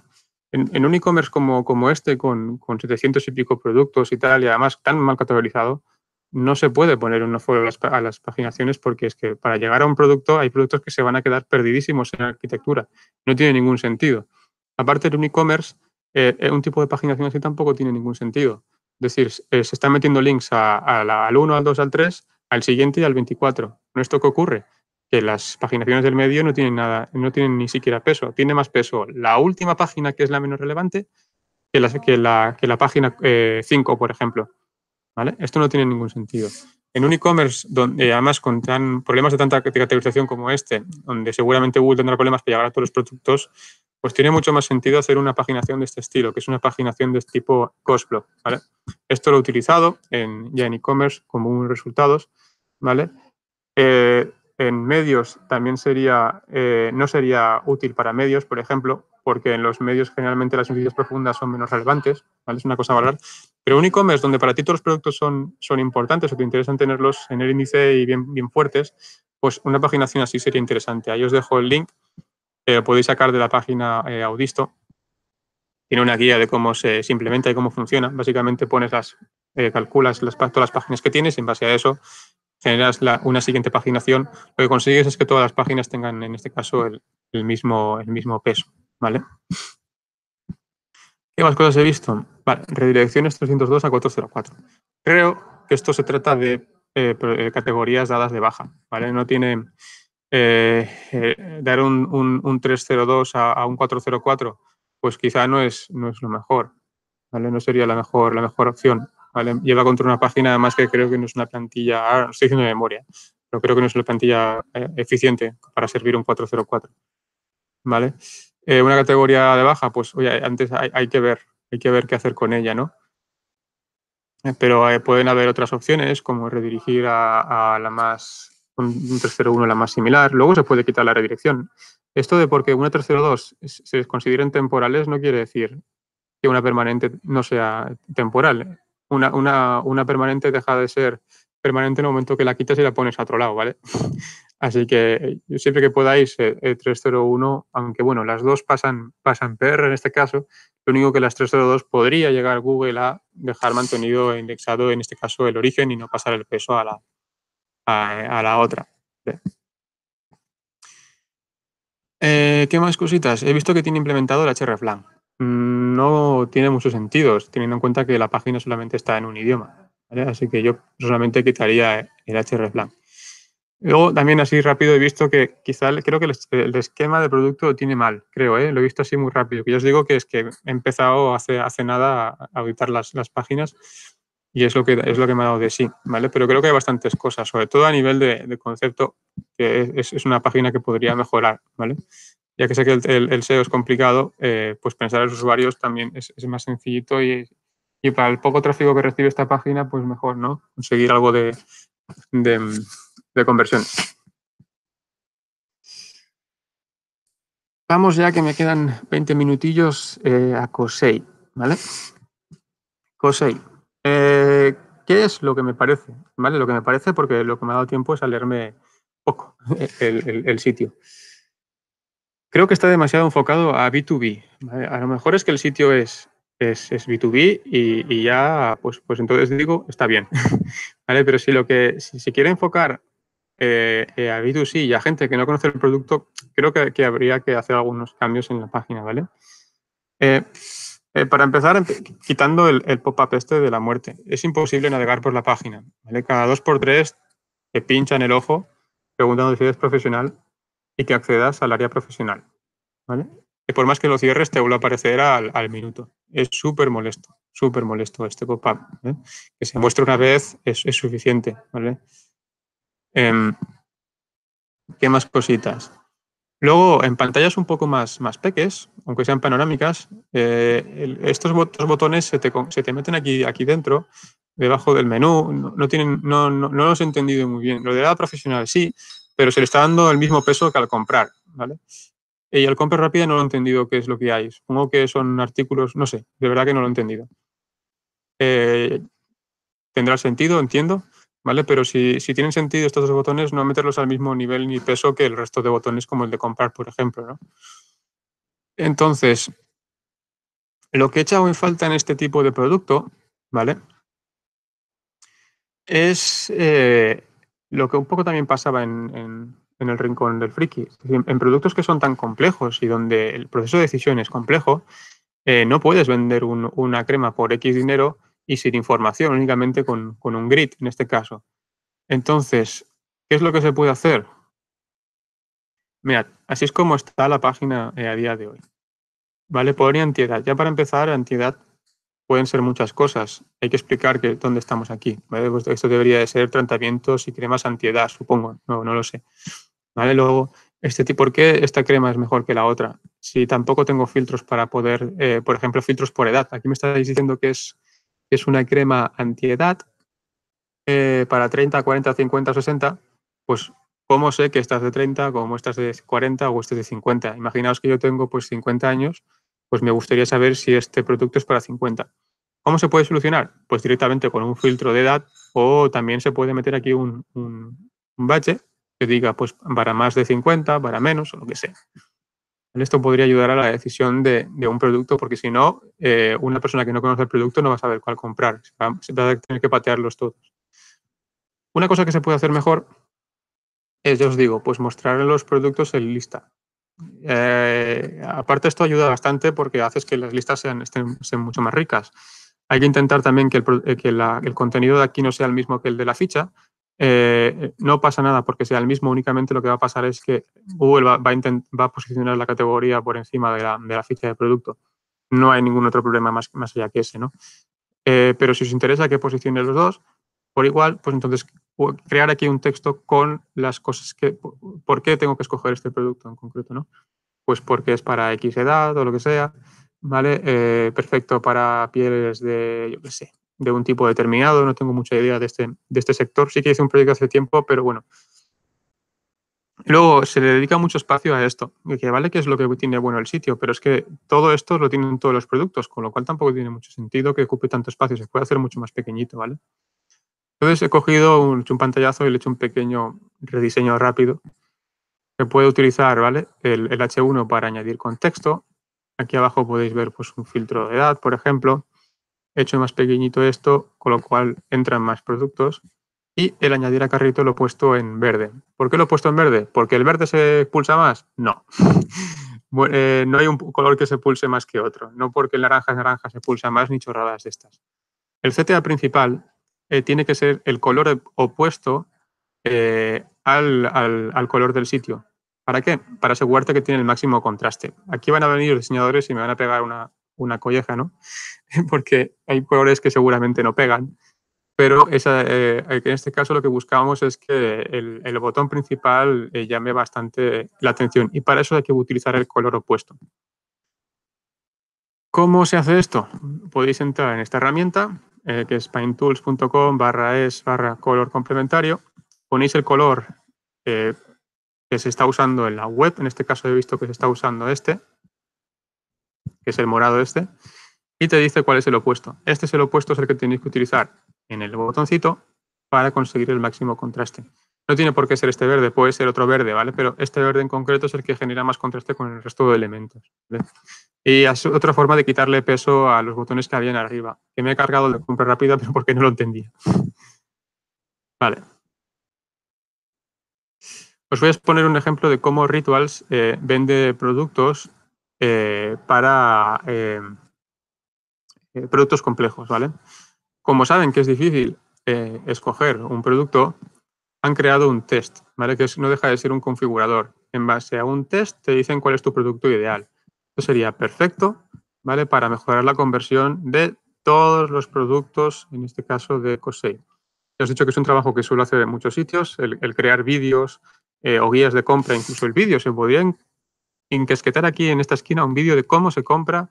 en, un e-commerce como, como este, con, con 700 y pico productos y tal, y además tan mal categorizado, no se puede poner un no follow a las, paginaciones porque es que para llegar a un producto hay productos que se van a quedar perdidísimos en la arquitectura. No tiene ningún sentido. Aparte de un e-commerce, eh, eh, un tipo de paginación así tampoco tiene ningún sentido. Es decir, eh, se están metiendo links al 1, al 2, al 3, al siguiente y al 24. ¿No esto qué ocurre? Que las paginaciones del medio no tienen nada, no tienen ni siquiera peso. Tiene más peso la última página, que es la menos relevante, que la, que la, que la página 5, por ejemplo. ¿Vale? Esto no tiene ningún sentido. En un e-commerce, donde además con tan, problemas de tanta categorización como este, donde seguramente Google tendrá problemas para llegar a todos los productos, pues tiene mucho más sentido hacer una paginación de este estilo, que es una paginación de tipo Costblock, ¿vale? Esto lo he utilizado en, ya en e-commerce como un resultados, ¿vale? Eh, en medios también sería, eh, no sería útil para medios, por ejemplo, porque en los medios generalmente las noticias profundas son menos relevantes, ¿vale? Es una cosa a valorar. Pero un e-commerce donde para ti todos los productos son, son importantes o te interesan tenerlos en el índice y bien, bien fuertes, pues una paginación así sería interesante. Ahí os dejo el link eh, podéis sacar de la página Audisto. Tiene una guía de cómo se, implementa y cómo funciona. Básicamente pones las, calculas las, todas las páginas que tienes y en base a eso generas una siguiente paginación. Lo que consigues es que todas las páginas tengan, en este caso, el, mismo, el mismo peso. ¿vale? ¿Qué más cosas he visto? Vale, redirecciones 302 a 404. Creo que esto se trata de categorías dadas de baja, ¿vale? No tiene, eh, eh, dar un, un, 302 a, un 404, pues quizá no es, no es lo mejor, ¿vale? No sería la mejor, la mejor opción, Lleva contra una página, además que creo que no es una plantilla, ah, estoy diciendo de memoria, pero creo que no es una plantilla eh, eficiente para servir un 404, ¿vale? una categoría de baja, pues oye, antes hay, que ver, hay que ver qué hacer con ella, ¿no? Pero pueden haber otras opciones, como redirigir a la más un 301 la más similar. Luego se puede quitar la redirección. Esto de porque una 302 se consideren temporales no quiere decir que una permanente no sea temporal. Una, una, una permanente deja de ser permanente en el momento que la quitas y la pones a otro lado, ¿vale? Así que siempre que podáis, el 301, aunque bueno, las dos pasan, pasan PR en este caso, lo único que las 302 podría llegar Google a dejar mantenido e indexado, en este caso, el origen y no pasar el peso a la, a, la otra. Eh, ¿Qué más cositas? He visto que tiene implementado el hreflang. Mm, no tiene mucho sentido, teniendo en cuenta que la página solamente está en un idioma. Así que yo solamente quitaría el hreflang. Luego, también así rápido he visto que quizá creo que el, esquema de producto tiene mal, creo, ¿eh? lo he visto así muy rápido. Que yo os digo que es que he empezado hace, hace nada a auditar las, las páginas y es lo que es lo que me ha dado de sí, ¿vale? Pero creo que hay bastantes cosas, sobre todo a nivel de, concepto, que es, una página que podría mejorar, ¿vale? Ya que sé que el, SEO es complicado, eh, pues pensar en los usuarios también es, más sencillito y, para el poco tráfico que recibe esta página, pues mejor, ¿no? Conseguir algo de, de, conversión. Vamos ya que me quedan 20 minutillos eh, a COSEI, ¿vale? COSEI. Eh, ¿Qué es lo que me parece? ¿Vale? Lo que me parece, porque lo que me ha dado tiempo es a leerme poco el, sitio. Creo que está demasiado enfocado a B2B. A lo mejor es que el sitio es, es, B2B y, ya, pues, pues entonces digo, está bien. ¿Vale? Pero si lo que si se quiere enfocar eh, eh, a B2C y a gente que no conoce el producto, creo que, habría que hacer algunos cambios en la página, ¿vale? Eh, para empezar, quitando el, pop-up este de la muerte, es imposible navegar por la página. Cada dos por tres te pincha en el ojo preguntando si eres profesional y que accedas al área profesional. Y por más que lo cierres, te vuelve a aparecer al, minuto. Es súper molesto, súper molesto este pop-up. ¿eh? Que se muestre una vez es, suficiente. Em, ¿Qué más cositas? Luego, en pantallas un poco más, más peques, aunque sean panorámicas, eh, estos botones se te, se te, meten aquí, aquí dentro, debajo del menú. No, tienen, no, no, no, los he entendido muy bien. Lo de la profesional sí, pero se le está dando el mismo peso que al comprar. ¿vale? Y al comprar rápida no lo he entendido qué es lo que hay. Supongo que son artículos, no sé, de verdad que no lo he entendido. eh, tendrá sentido, entiendo, ¿vale? Pero si, si, tienen sentido estos dos botones, no meterlos al mismo nivel ni peso que el resto de botones, como el de comprar, por ejemplo, ¿no? Entonces, lo que he echado en falta en este tipo de producto, ¿vale? Es eh, lo que un poco también pasaba en, el rincón del friki. en productos que son tan complejos y donde el proceso de decisión es complejo, eh, no puedes vender una crema por X dinero y sin información, únicamente con, un grid, en este caso. Entonces, ¿qué es lo que se puede hacer? Mirad, así es como está la página eh, a día de hoy. ¿Vale? Por antiedad. Ya para empezar, antiedad pueden ser muchas cosas. Hay que explicar que, dónde estamos aquí. Pues esto debería de ser tratamientos y cremas antiedad, supongo. No, no lo sé. ¿Vale? Luego, este tipo, ¿por qué esta crema es mejor que la otra? Si tampoco tengo filtros para poder, eh, por ejemplo, filtros por edad. Aquí me estáis diciendo que es, es una crema antiedad eh, para 30, 40, 50, 60. Pues, ¿cómo sé que estás de 30, como estás de 40 o estás de 50? Imaginaos que yo tengo pues 50 años pues me gustaría saber si este producto es para 50. ¿Cómo se puede solucionar? Pues directamente con un filtro de edad o también se puede meter aquí un, bache que diga pues para más de 50, para menos o lo que sea. Esto podría ayudar a la decisión de, un producto porque si no, eh, una persona que no conoce el producto no va a saber cuál comprar. Se va, a tener que patearlos todos. Una cosa que se puede hacer mejor es, ya os digo, pues mostrar los productos en lista. Eh, aparte esto ayuda bastante porque hace que las listas sean, mucho más ricas. Hay que intentar también que, el, eh, que el, contenido de aquí no sea el mismo que el de la ficha. Eh, no pasa nada porque sea el mismo, únicamente lo que va a pasar es que Google va, va, a, posicionar la categoría por encima de la, de la, ficha de producto. No hay ningún otro problema más, más allá que ese, ¿no? pero si os interesa que posicione los dos, por igual, pues entonces crear aquí un texto con las cosas que, por qué tengo que escoger este producto en concreto, ¿no? Pues porque es para X edad o lo que sea, ¿vale? Eh, perfecto para pieles de, yo qué sé, de un tipo determinado, no tengo mucha idea de este, de este sector. Sí que hice un proyecto hace tiempo, pero bueno. Luego se le dedica mucho espacio a esto, que vale que es lo que tiene bueno el sitio, pero es que todo esto lo tienen todos los productos, con lo cual tampoco tiene mucho sentido que ocupe tanto espacio, se puede hacer mucho más pequeñito, ¿vale? Entonces he cogido un, un pantallazo y le he hecho un pequeño rediseño rápido. Se puede utilizar ¿vale? el, H1 para añadir contexto. Aquí abajo podéis ver pues, un filtro de edad, por ejemplo. He hecho más pequeñito esto, con lo cual entran más productos. Y el añadir a carrito lo he puesto en verde. ¿Por qué lo he puesto en verde? ¿Porque el verde se pulsa más? No. Eh, no hay un color que se pulse más que otro. No porque el naranja es naranja se pulsa más ni chorradas de estas. El CTA principal eh, tiene que ser el color opuesto eh, al, color del sitio. ¿Para qué? Para asegurarte que tiene el máximo contraste. Aquí van a venir los diseñadores y me van a pegar una, una colleja, ¿no? Porque hay colores que seguramente no pegan. Pero eh, en este caso lo que buscamos es que el, el botón principal llame bastante la atención y para eso hay que utilizar el color opuesto. ¿Cómo se hace esto? Podéis entrar en esta herramienta, eh, que es paintools.com barra es barra color complementario. Ponéis el color eh, que se está usando en la web. En este caso he visto que se está usando este, que es el morado este. Y te dice cuál es el opuesto. Este es el opuesto, es el que tenéis que utilizar en el botoncito para conseguir el máximo contraste. No tiene por qué ser este verde, puede ser otro verde, ¿vale? Pero este verde en concreto es el que genera más contraste con el resto de elementos. Y es otra forma de quitarle peso a los botones que habían arriba, que me he cargado de compra rápida, pero porque no lo entendía. Vale. Os voy a exponer un ejemplo de cómo Rituals eh, vende productos eh, para eh, productos complejos, ¿vale? Como saben que es difícil escoger un producto, han creado un test, ¿vale? Que no deja de ser un configurador. En base a un test te dicen cuál es tu producto ideal. Esto sería perfecto, ¿vale? Para mejorar la conversión de todos los productos, en este caso de Cosei. Ya os he dicho que es un trabajo que suelo hacer en muchos sitios, el, crear vídeos eh, o guías de compra, incluso el vídeo. Se podría encasquetar aquí en esta esquina un vídeo de cómo se compra,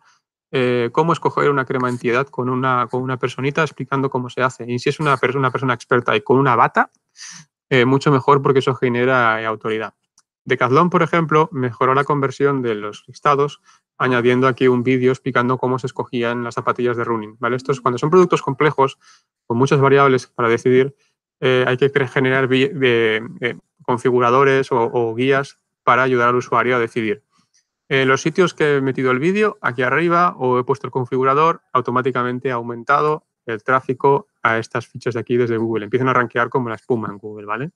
eh, cómo escoger una crema entidad con una, con una personita explicando cómo se hace. Y si es una, persona, una persona experta y con una bata, eh, mucho mejor porque eso genera eh, autoridad. Decathlon, por ejemplo, mejoró la conversión de los listados añadiendo aquí un vídeo explicando cómo se escogían las zapatillas de running. ¿vale? Estos, cuando son productos complejos, con muchas variables para decidir, eh, hay que generar configuradores o, guías para ayudar al usuario a decidir. En los sitios que he metido el vídeo, aquí arriba, o he puesto el configurador, automáticamente ha aumentado el tráfico a estas fichas de aquí desde Google. Empiezan a rankear como la espuma en Google, ¿vale?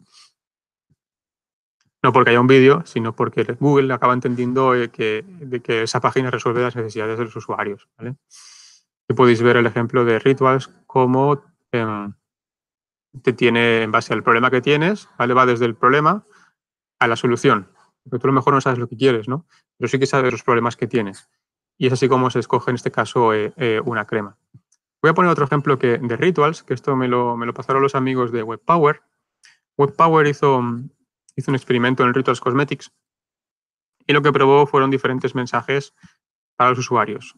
No porque haya un vídeo, sino porque Google acaba entendiendo eh, que, esa página resuelve las necesidades de los usuarios. ¿vale? Y podéis ver el ejemplo de Rituals, cómo em, te tiene, en base al problema que tienes, ¿vale? va desde el problema a la solución. Porque tú a lo mejor no sabes lo que quieres, ¿no? pero sí que sabes los problemas que tienes. Y es así como se escoge en este caso eh, eh, una crema. Voy a poner otro ejemplo que, de Rituals, que esto me lo, me lo pasaron los amigos de WebPower. WebPower hizo hizo un experimento en Rituals Cosmetics y lo que probó fueron diferentes mensajes para los usuarios.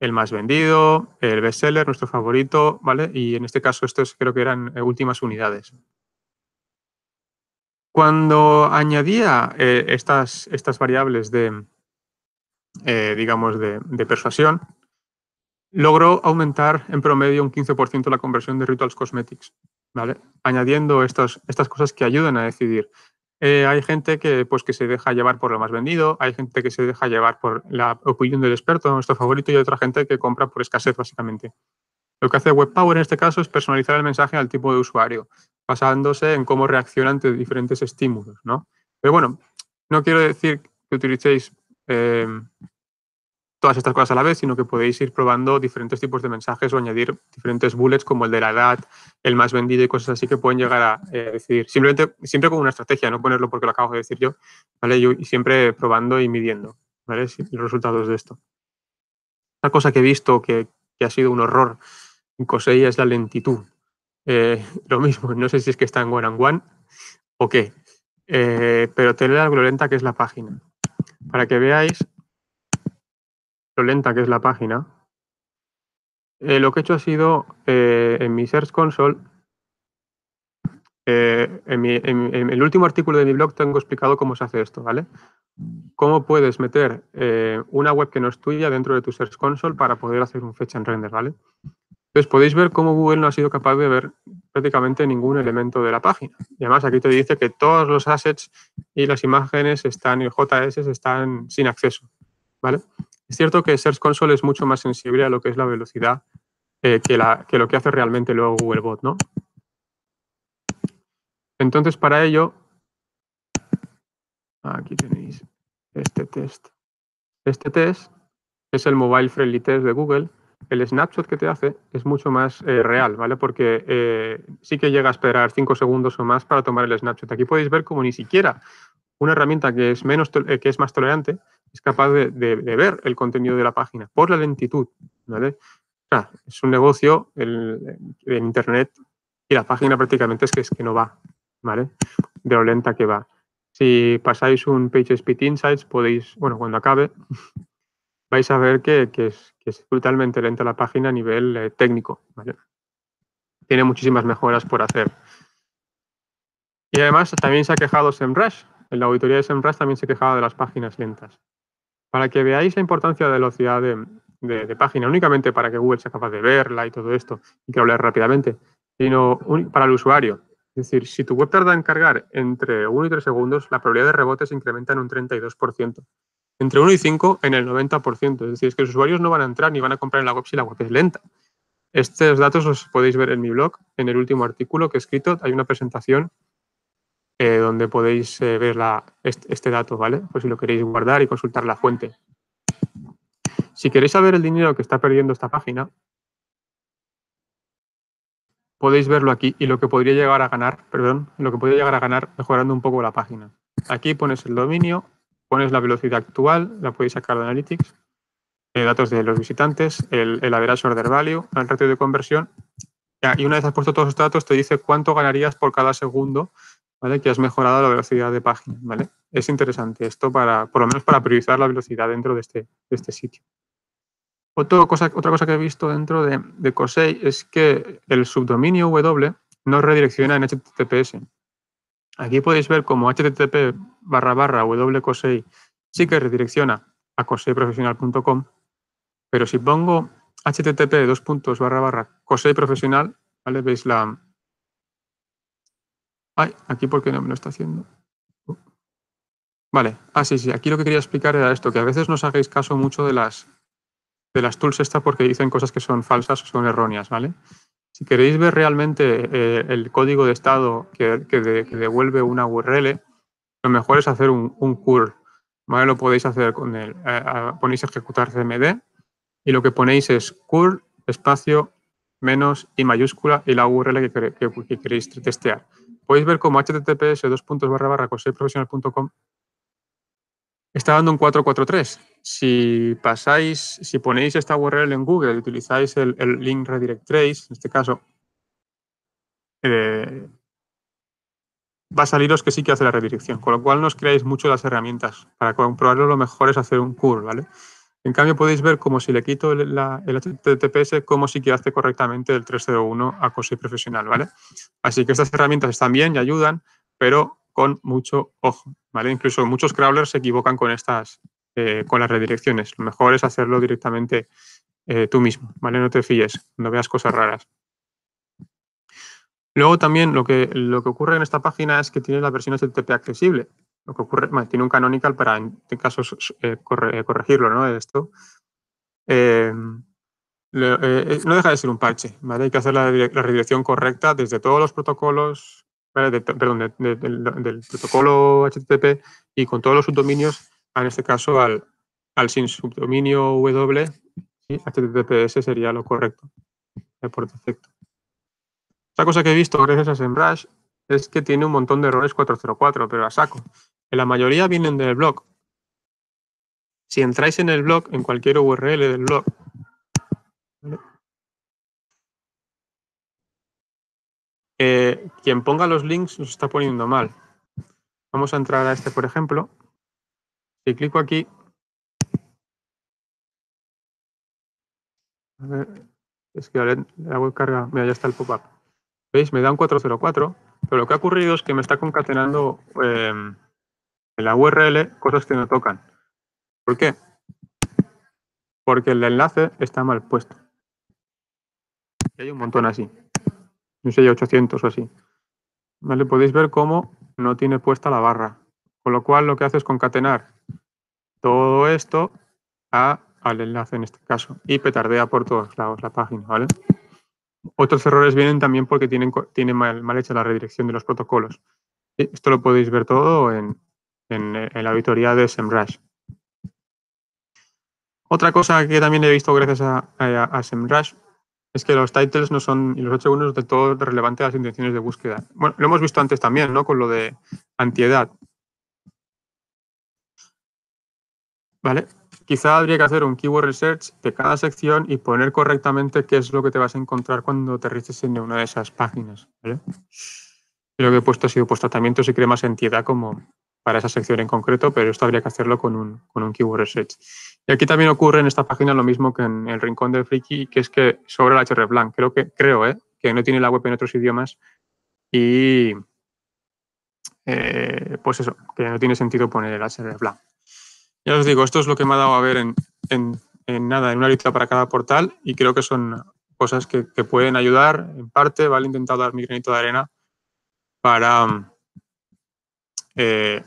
El más vendido, el bestseller, nuestro favorito, ¿vale? Y en este caso estos creo que eran eh, últimas unidades. Cuando añadía eh, estas, estas variables de, eh, digamos, de, persuasión, logró aumentar en promedio un 15% la conversión de Rituals Cosmetics. Añadiendo estas cosas que ayudan a decidir. Eh, hay gente que, pues, que se deja llevar por lo más vendido, hay gente que se deja llevar por la opinión del experto, nuestro favorito, y otra gente que compra por escasez, básicamente. Lo que hace WebPower en este caso es personalizar el mensaje al tipo de usuario, basándose en cómo reacciona ante diferentes estímulos, ¿no? Pero bueno, no quiero decir que utilicéis eh, todas estas cosas a la vez, sino que podéis ir probando diferentes tipos de mensajes o añadir diferentes bullets como el de la edad, el más vendido y cosas así que pueden llegar a eh, decidir. Simplemente, siempre con una estrategia, no ponerlo porque lo acabo de decir yo, ¿vale? y siempre probando y midiendo, ¿vale? Los resultados de esto. Una cosa que he visto que, ha sido un horror en Cosei es la lentitud. Eh, lo mismo, no sé si es que está en one and one o qué, eh, pero tener algo lenta que es la página. Para que veáis lo lenta que es la página, eh, lo que he hecho ha sido eh, en mi Search Console, eh, en, el último artículo de mi blog tengo explicado cómo se hace esto, ¿vale? Cómo puedes meter una web que no es tuya dentro de tu Search Console para poder hacer un fetch and render, ¿vale? Entonces podéis ver cómo Google no ha sido capaz de ver prácticamente ningún elemento de la página. Y además aquí te dice que todos los assets y las imágenes están, y JS están sin acceso, ¿vale? Es cierto que Search Console es mucho más sensible a lo que es la velocidad eh, que, lo que hace realmente luego Googlebot, ¿no? Entonces, para ello, aquí tenéis este test. Este test es el Mobile Friendly Test de Google. El snapshot que te hace es mucho más eh, real, ¿vale? Porque eh, sí que llega a esperar cinco segundos o más para tomar el snapshot. Aquí podéis ver como ni siquiera una herramienta que es, menos, que es más tolerante es capaz de, ver el contenido de la página por la lentitud. ¿vale? es un negocio en Internet y la página prácticamente es que, es que no va, ¿vale? De lo lenta que va. Si pasáis un PageSpeed Insights, podéis, bueno, cuando acabe, vais a ver que, es, brutalmente lenta la página a nivel eh, técnico. Tiene muchísimas mejoras por hacer. Y además también se ha quejado SEMrush. En la auditoría de SEMrush también se quejaba de las páginas lentas para que veáis la importancia de la velocidad de, página, únicamente para que Google sea capaz de verla y todo esto y que lo rápidamente, sino para el usuario. Es decir, si tu web tarda en cargar entre 1 y 3 segundos, la probabilidad de rebote se incrementa en un 32%. Entre 1 y 5 en el 90%. Es decir, es que los usuarios no van a entrar ni van a comprar en la web si la web es lenta. Estos datos los podéis ver en mi blog, en el último artículo que he escrito. Hay una presentación eh, donde podéis eh, ver este, dato, ¿vale? Pues si lo queréis guardar y consultar la fuente. Si queréis saber el dinero que está perdiendo esta página, podéis verlo aquí y lo que podría llegar a ganar, perdón, lo que podría llegar a ganar mejorando un poco la página. Aquí pones el dominio, pones la velocidad actual, la podéis sacar de Analytics, eh, datos de los visitantes, el, el average order value, el ratio de conversión, y una vez has puesto todos estos datos te dice cuánto ganarías por cada segundo que has mejorado la velocidad de página, ¿vale? Es interesante esto para, por lo menos para priorizar la velocidad dentro de este, este sitio. Otra cosa, otra cosa que he visto dentro de, de COSEI es que el subdominio W no redirecciona en HTTPS. Aquí podéis ver como HTTP barra barra W COSEI sí que redirecciona a coseiprofesional.com, pero si pongo http dos puntos barra barra coseiprofesional, ¿vale? Veis la... Ay, aquí porque no me lo está haciendo. Vale, ah, sí, sí, aquí lo que quería explicar era esto, que a veces no os hagáis caso mucho de las, de las tools estas porque dicen cosas que son falsas o son erróneas, ¿vale? Si queréis ver realmente eh, el código de estado que, devuelve una URL, lo mejor es hacer un, curl. ¿vale? Lo podéis hacer con el, eh, ponéis ejecutar cmd y lo que ponéis es curl, espacio, menos y mayúscula y la URL que, queréis testear. Podéis ver como https dos puntos barra barra está dando un 443. Si pasáis, si ponéis esta URL en Google y utilizáis el, link redirect trace, en este caso, eh, va a saliros que sí que hace la redirección, con lo cual no os creáis mucho las herramientas. Para comprobarlo lo mejor es hacer un curl, ¿vale? En cambio podéis ver como si le quito el, HTTPS, como si que hace correctamente el 301 a COSI profesional, ¿vale? Así que estas herramientas están bien y ayudan, pero con mucho ojo, ¿vale? Incluso muchos crawlers se equivocan con estas, eh, con las redirecciones. Lo mejor es hacerlo directamente eh, tú mismo, ¿vale? No te fíes, no veas cosas raras. Luego también lo que, lo que ocurre en esta página es que tiene la versión HTTP accesible. Lo que ocurre, tiene un canonical para en este caso eh, corregirlo, ¿no? Esto. no deja de ser un parche, ¿vale? Hay que hacer la, la redirección correcta desde todos los protocolos perdón, del protocolo HTTP y con todos los subdominios, en este caso al, al sin subdominio W, HTTPS sería lo correcto por defecto. Otra cosa que he visto gracias a SEMrush es que tiene un montón de errores 404, pero a saco. En la mayoría vienen del blog. Si entráis en el blog, en cualquier URL del blog, Eh, quien ponga los links nos está poniendo mal. Vamos a entrar a este, por ejemplo. Si clico aquí. A ver, es que la web carga. Mira, ya está el pop-up. ¿Veis? Me da un 404, pero lo que ha ocurrido es que me está concatenando em, en la URL cosas que no tocan. ¿Por qué? Porque el enlace está mal puesto. Y hay un montón así no sé, 800 o así. ¿Vale? Podéis ver cómo no tiene puesta la barra. Con lo cual lo que hace es concatenar todo esto a, al enlace en este caso y petardea por todos lados la página. ¿vale? Otros errores vienen también porque tienen, tienen mal, hecha la redirección de los protocolos. Esto lo podéis ver todo en, la auditoría de SEMrush. Otra cosa que también he visto gracias a, a SEMrush es que los titles no son, y los H1 de todo relevante a las intenciones de búsqueda. Bueno, lo hemos visto antes también, ¿no? Con lo de antiedad. ¿Vale? Quizá habría que hacer un keyword research de cada sección y poner correctamente qué es lo que te vas a encontrar cuando aterrices en una de esas páginas. ¿vale? Lo que he puesto ha sido pues, tratamientos y cremas antiedad como para esa sección en concreto, pero esto habría que hacerlo con un, keyword research. Y aquí también ocurre en esta página lo mismo que en el rincón del friki, que es que sobre el hreflang. Creo que, creo, ¿eh? que no tiene la web en otros idiomas y eh, pues eso, que no tiene sentido poner el hreflang. Ya os digo, esto es lo que me ha dado a ver en, nada, en una lista para cada portal y creo que son cosas que, pueden ayudar en parte, ¿vale? He intentado dar mi granito de arena para eh,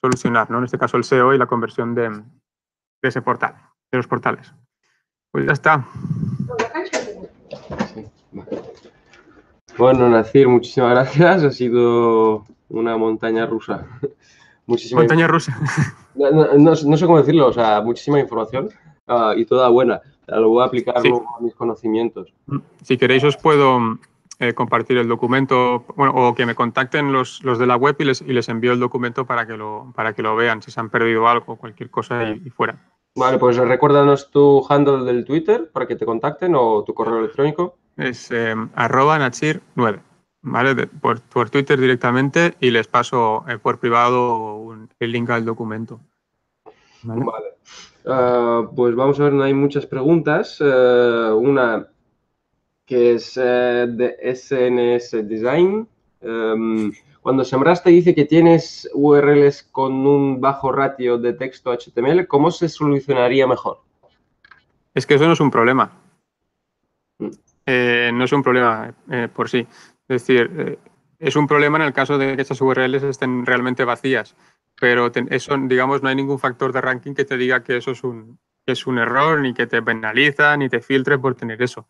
solucionar, ¿no? En este caso el SEO y la conversión de, ese portal, de los portales. Pues ya está. Bueno, Nacir, muchísimas gracias. Ha sido una montaña rusa. Muchísima montaña rusa. No, sé cómo decirlo, o sea, muchísima información ah, y toda buena. lo voy a aplicar a mis conocimientos. Si queréis os puedo eh, compartir el documento, bueno, o que me contacten los, los de la web y les, y les, envío el documento para que, lo, para que lo vean, si se han perdido algo, cualquier cosa y, fuera. Vale, pues recuérdanos tu handle del Twitter para que te contacten o tu correo electrónico. Es eh, arroba nachir9, ¿vale? por, por, Twitter directamente y les paso eh, por privado el link al documento. Vale. Ah, pues vamos a ver, no hay muchas preguntas. una, que es eh, de SNS Design. Em, cuando sembraste dice que tienes URLs con un bajo ratio de texto HTML, ¿cómo se solucionaría mejor? Es que eso no es un problema. Mm. Eh, no es un problema eh, por sí. Es decir, eh, es un problema en el caso de que esas URLs estén realmente vacías, pero eso, digamos, no hay ningún factor de ranking que te diga que eso es un, es un error, ni que te penaliza, ni te filtre por tener eso.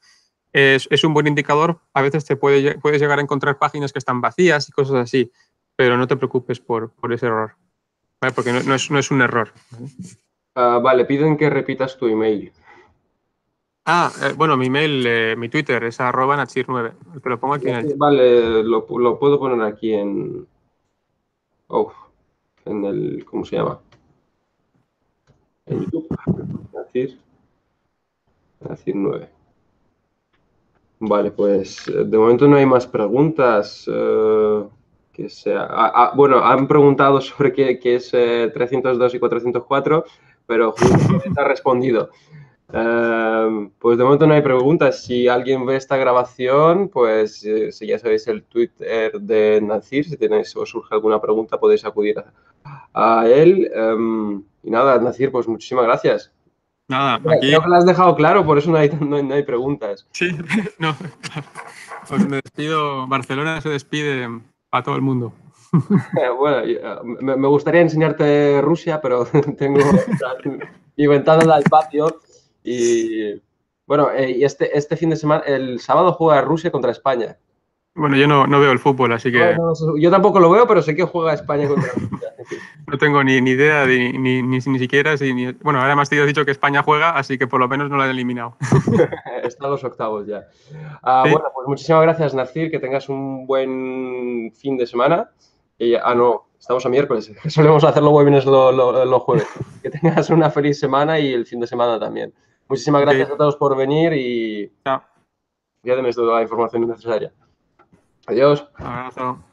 Es, un buen indicador, a veces te puede, puedes llegar a encontrar páginas que están vacías y cosas así, pero no te preocupes por, ese error, porque no, es, un error. Ah, vale, piden que repitas tu email. Ah, eh, bueno, mi email, eh, mi Twitter es arroba nachir9. Te lo pongo aquí en el... Vale, lo, puedo poner aquí en... Oh, en el... ¿Cómo se llama? En YouTube. Nachir. Nachir9. Vale, pues de momento no hay más preguntas. Eh, que sea... Ah, ah, bueno, han preguntado sobre qué, qué es 302 y 404, pero justo ha respondido. Em, pues de momento no hay preguntas. Si alguien ve esta grabación, pues eh, si ya sabéis el Twitter de Nacir, si tenéis o surge alguna pregunta podéis acudir a, él. Em, y nada, Nacir, pues muchísimas gracias. Nada, aquí... Creo que lo has dejado claro, por eso no hay, no hay, preguntas. Sí, no. Pues me despido. Barcelona se despide a todo el mundo. bueno, eh, me, gustaría enseñarte Rusia, pero tengo mi ventana del patio y bueno, eh, y este, este fin de semana, el sábado juega Rusia contra España. Bueno, yo no, veo el fútbol, así que... yo tampoco lo veo, pero sé que juega España contra no tengo ni, idea, ni, ni, ni, siquiera... Si, bueno, además te he dicho que España juega, así que por lo menos no lo han eliminado. Está los octavos ya. Ah, bueno, pues muchísimas gracias, Nacir, que tengas un buen fin de semana. Y, ah, no, estamos a miércoles, solemos hacerlo webinars los jueves. Que tengas una feliz semana y el fin de semana también. Muchísimas gracias a todos por venir y ya denles toda la información necesaria. Adiós. abrazo.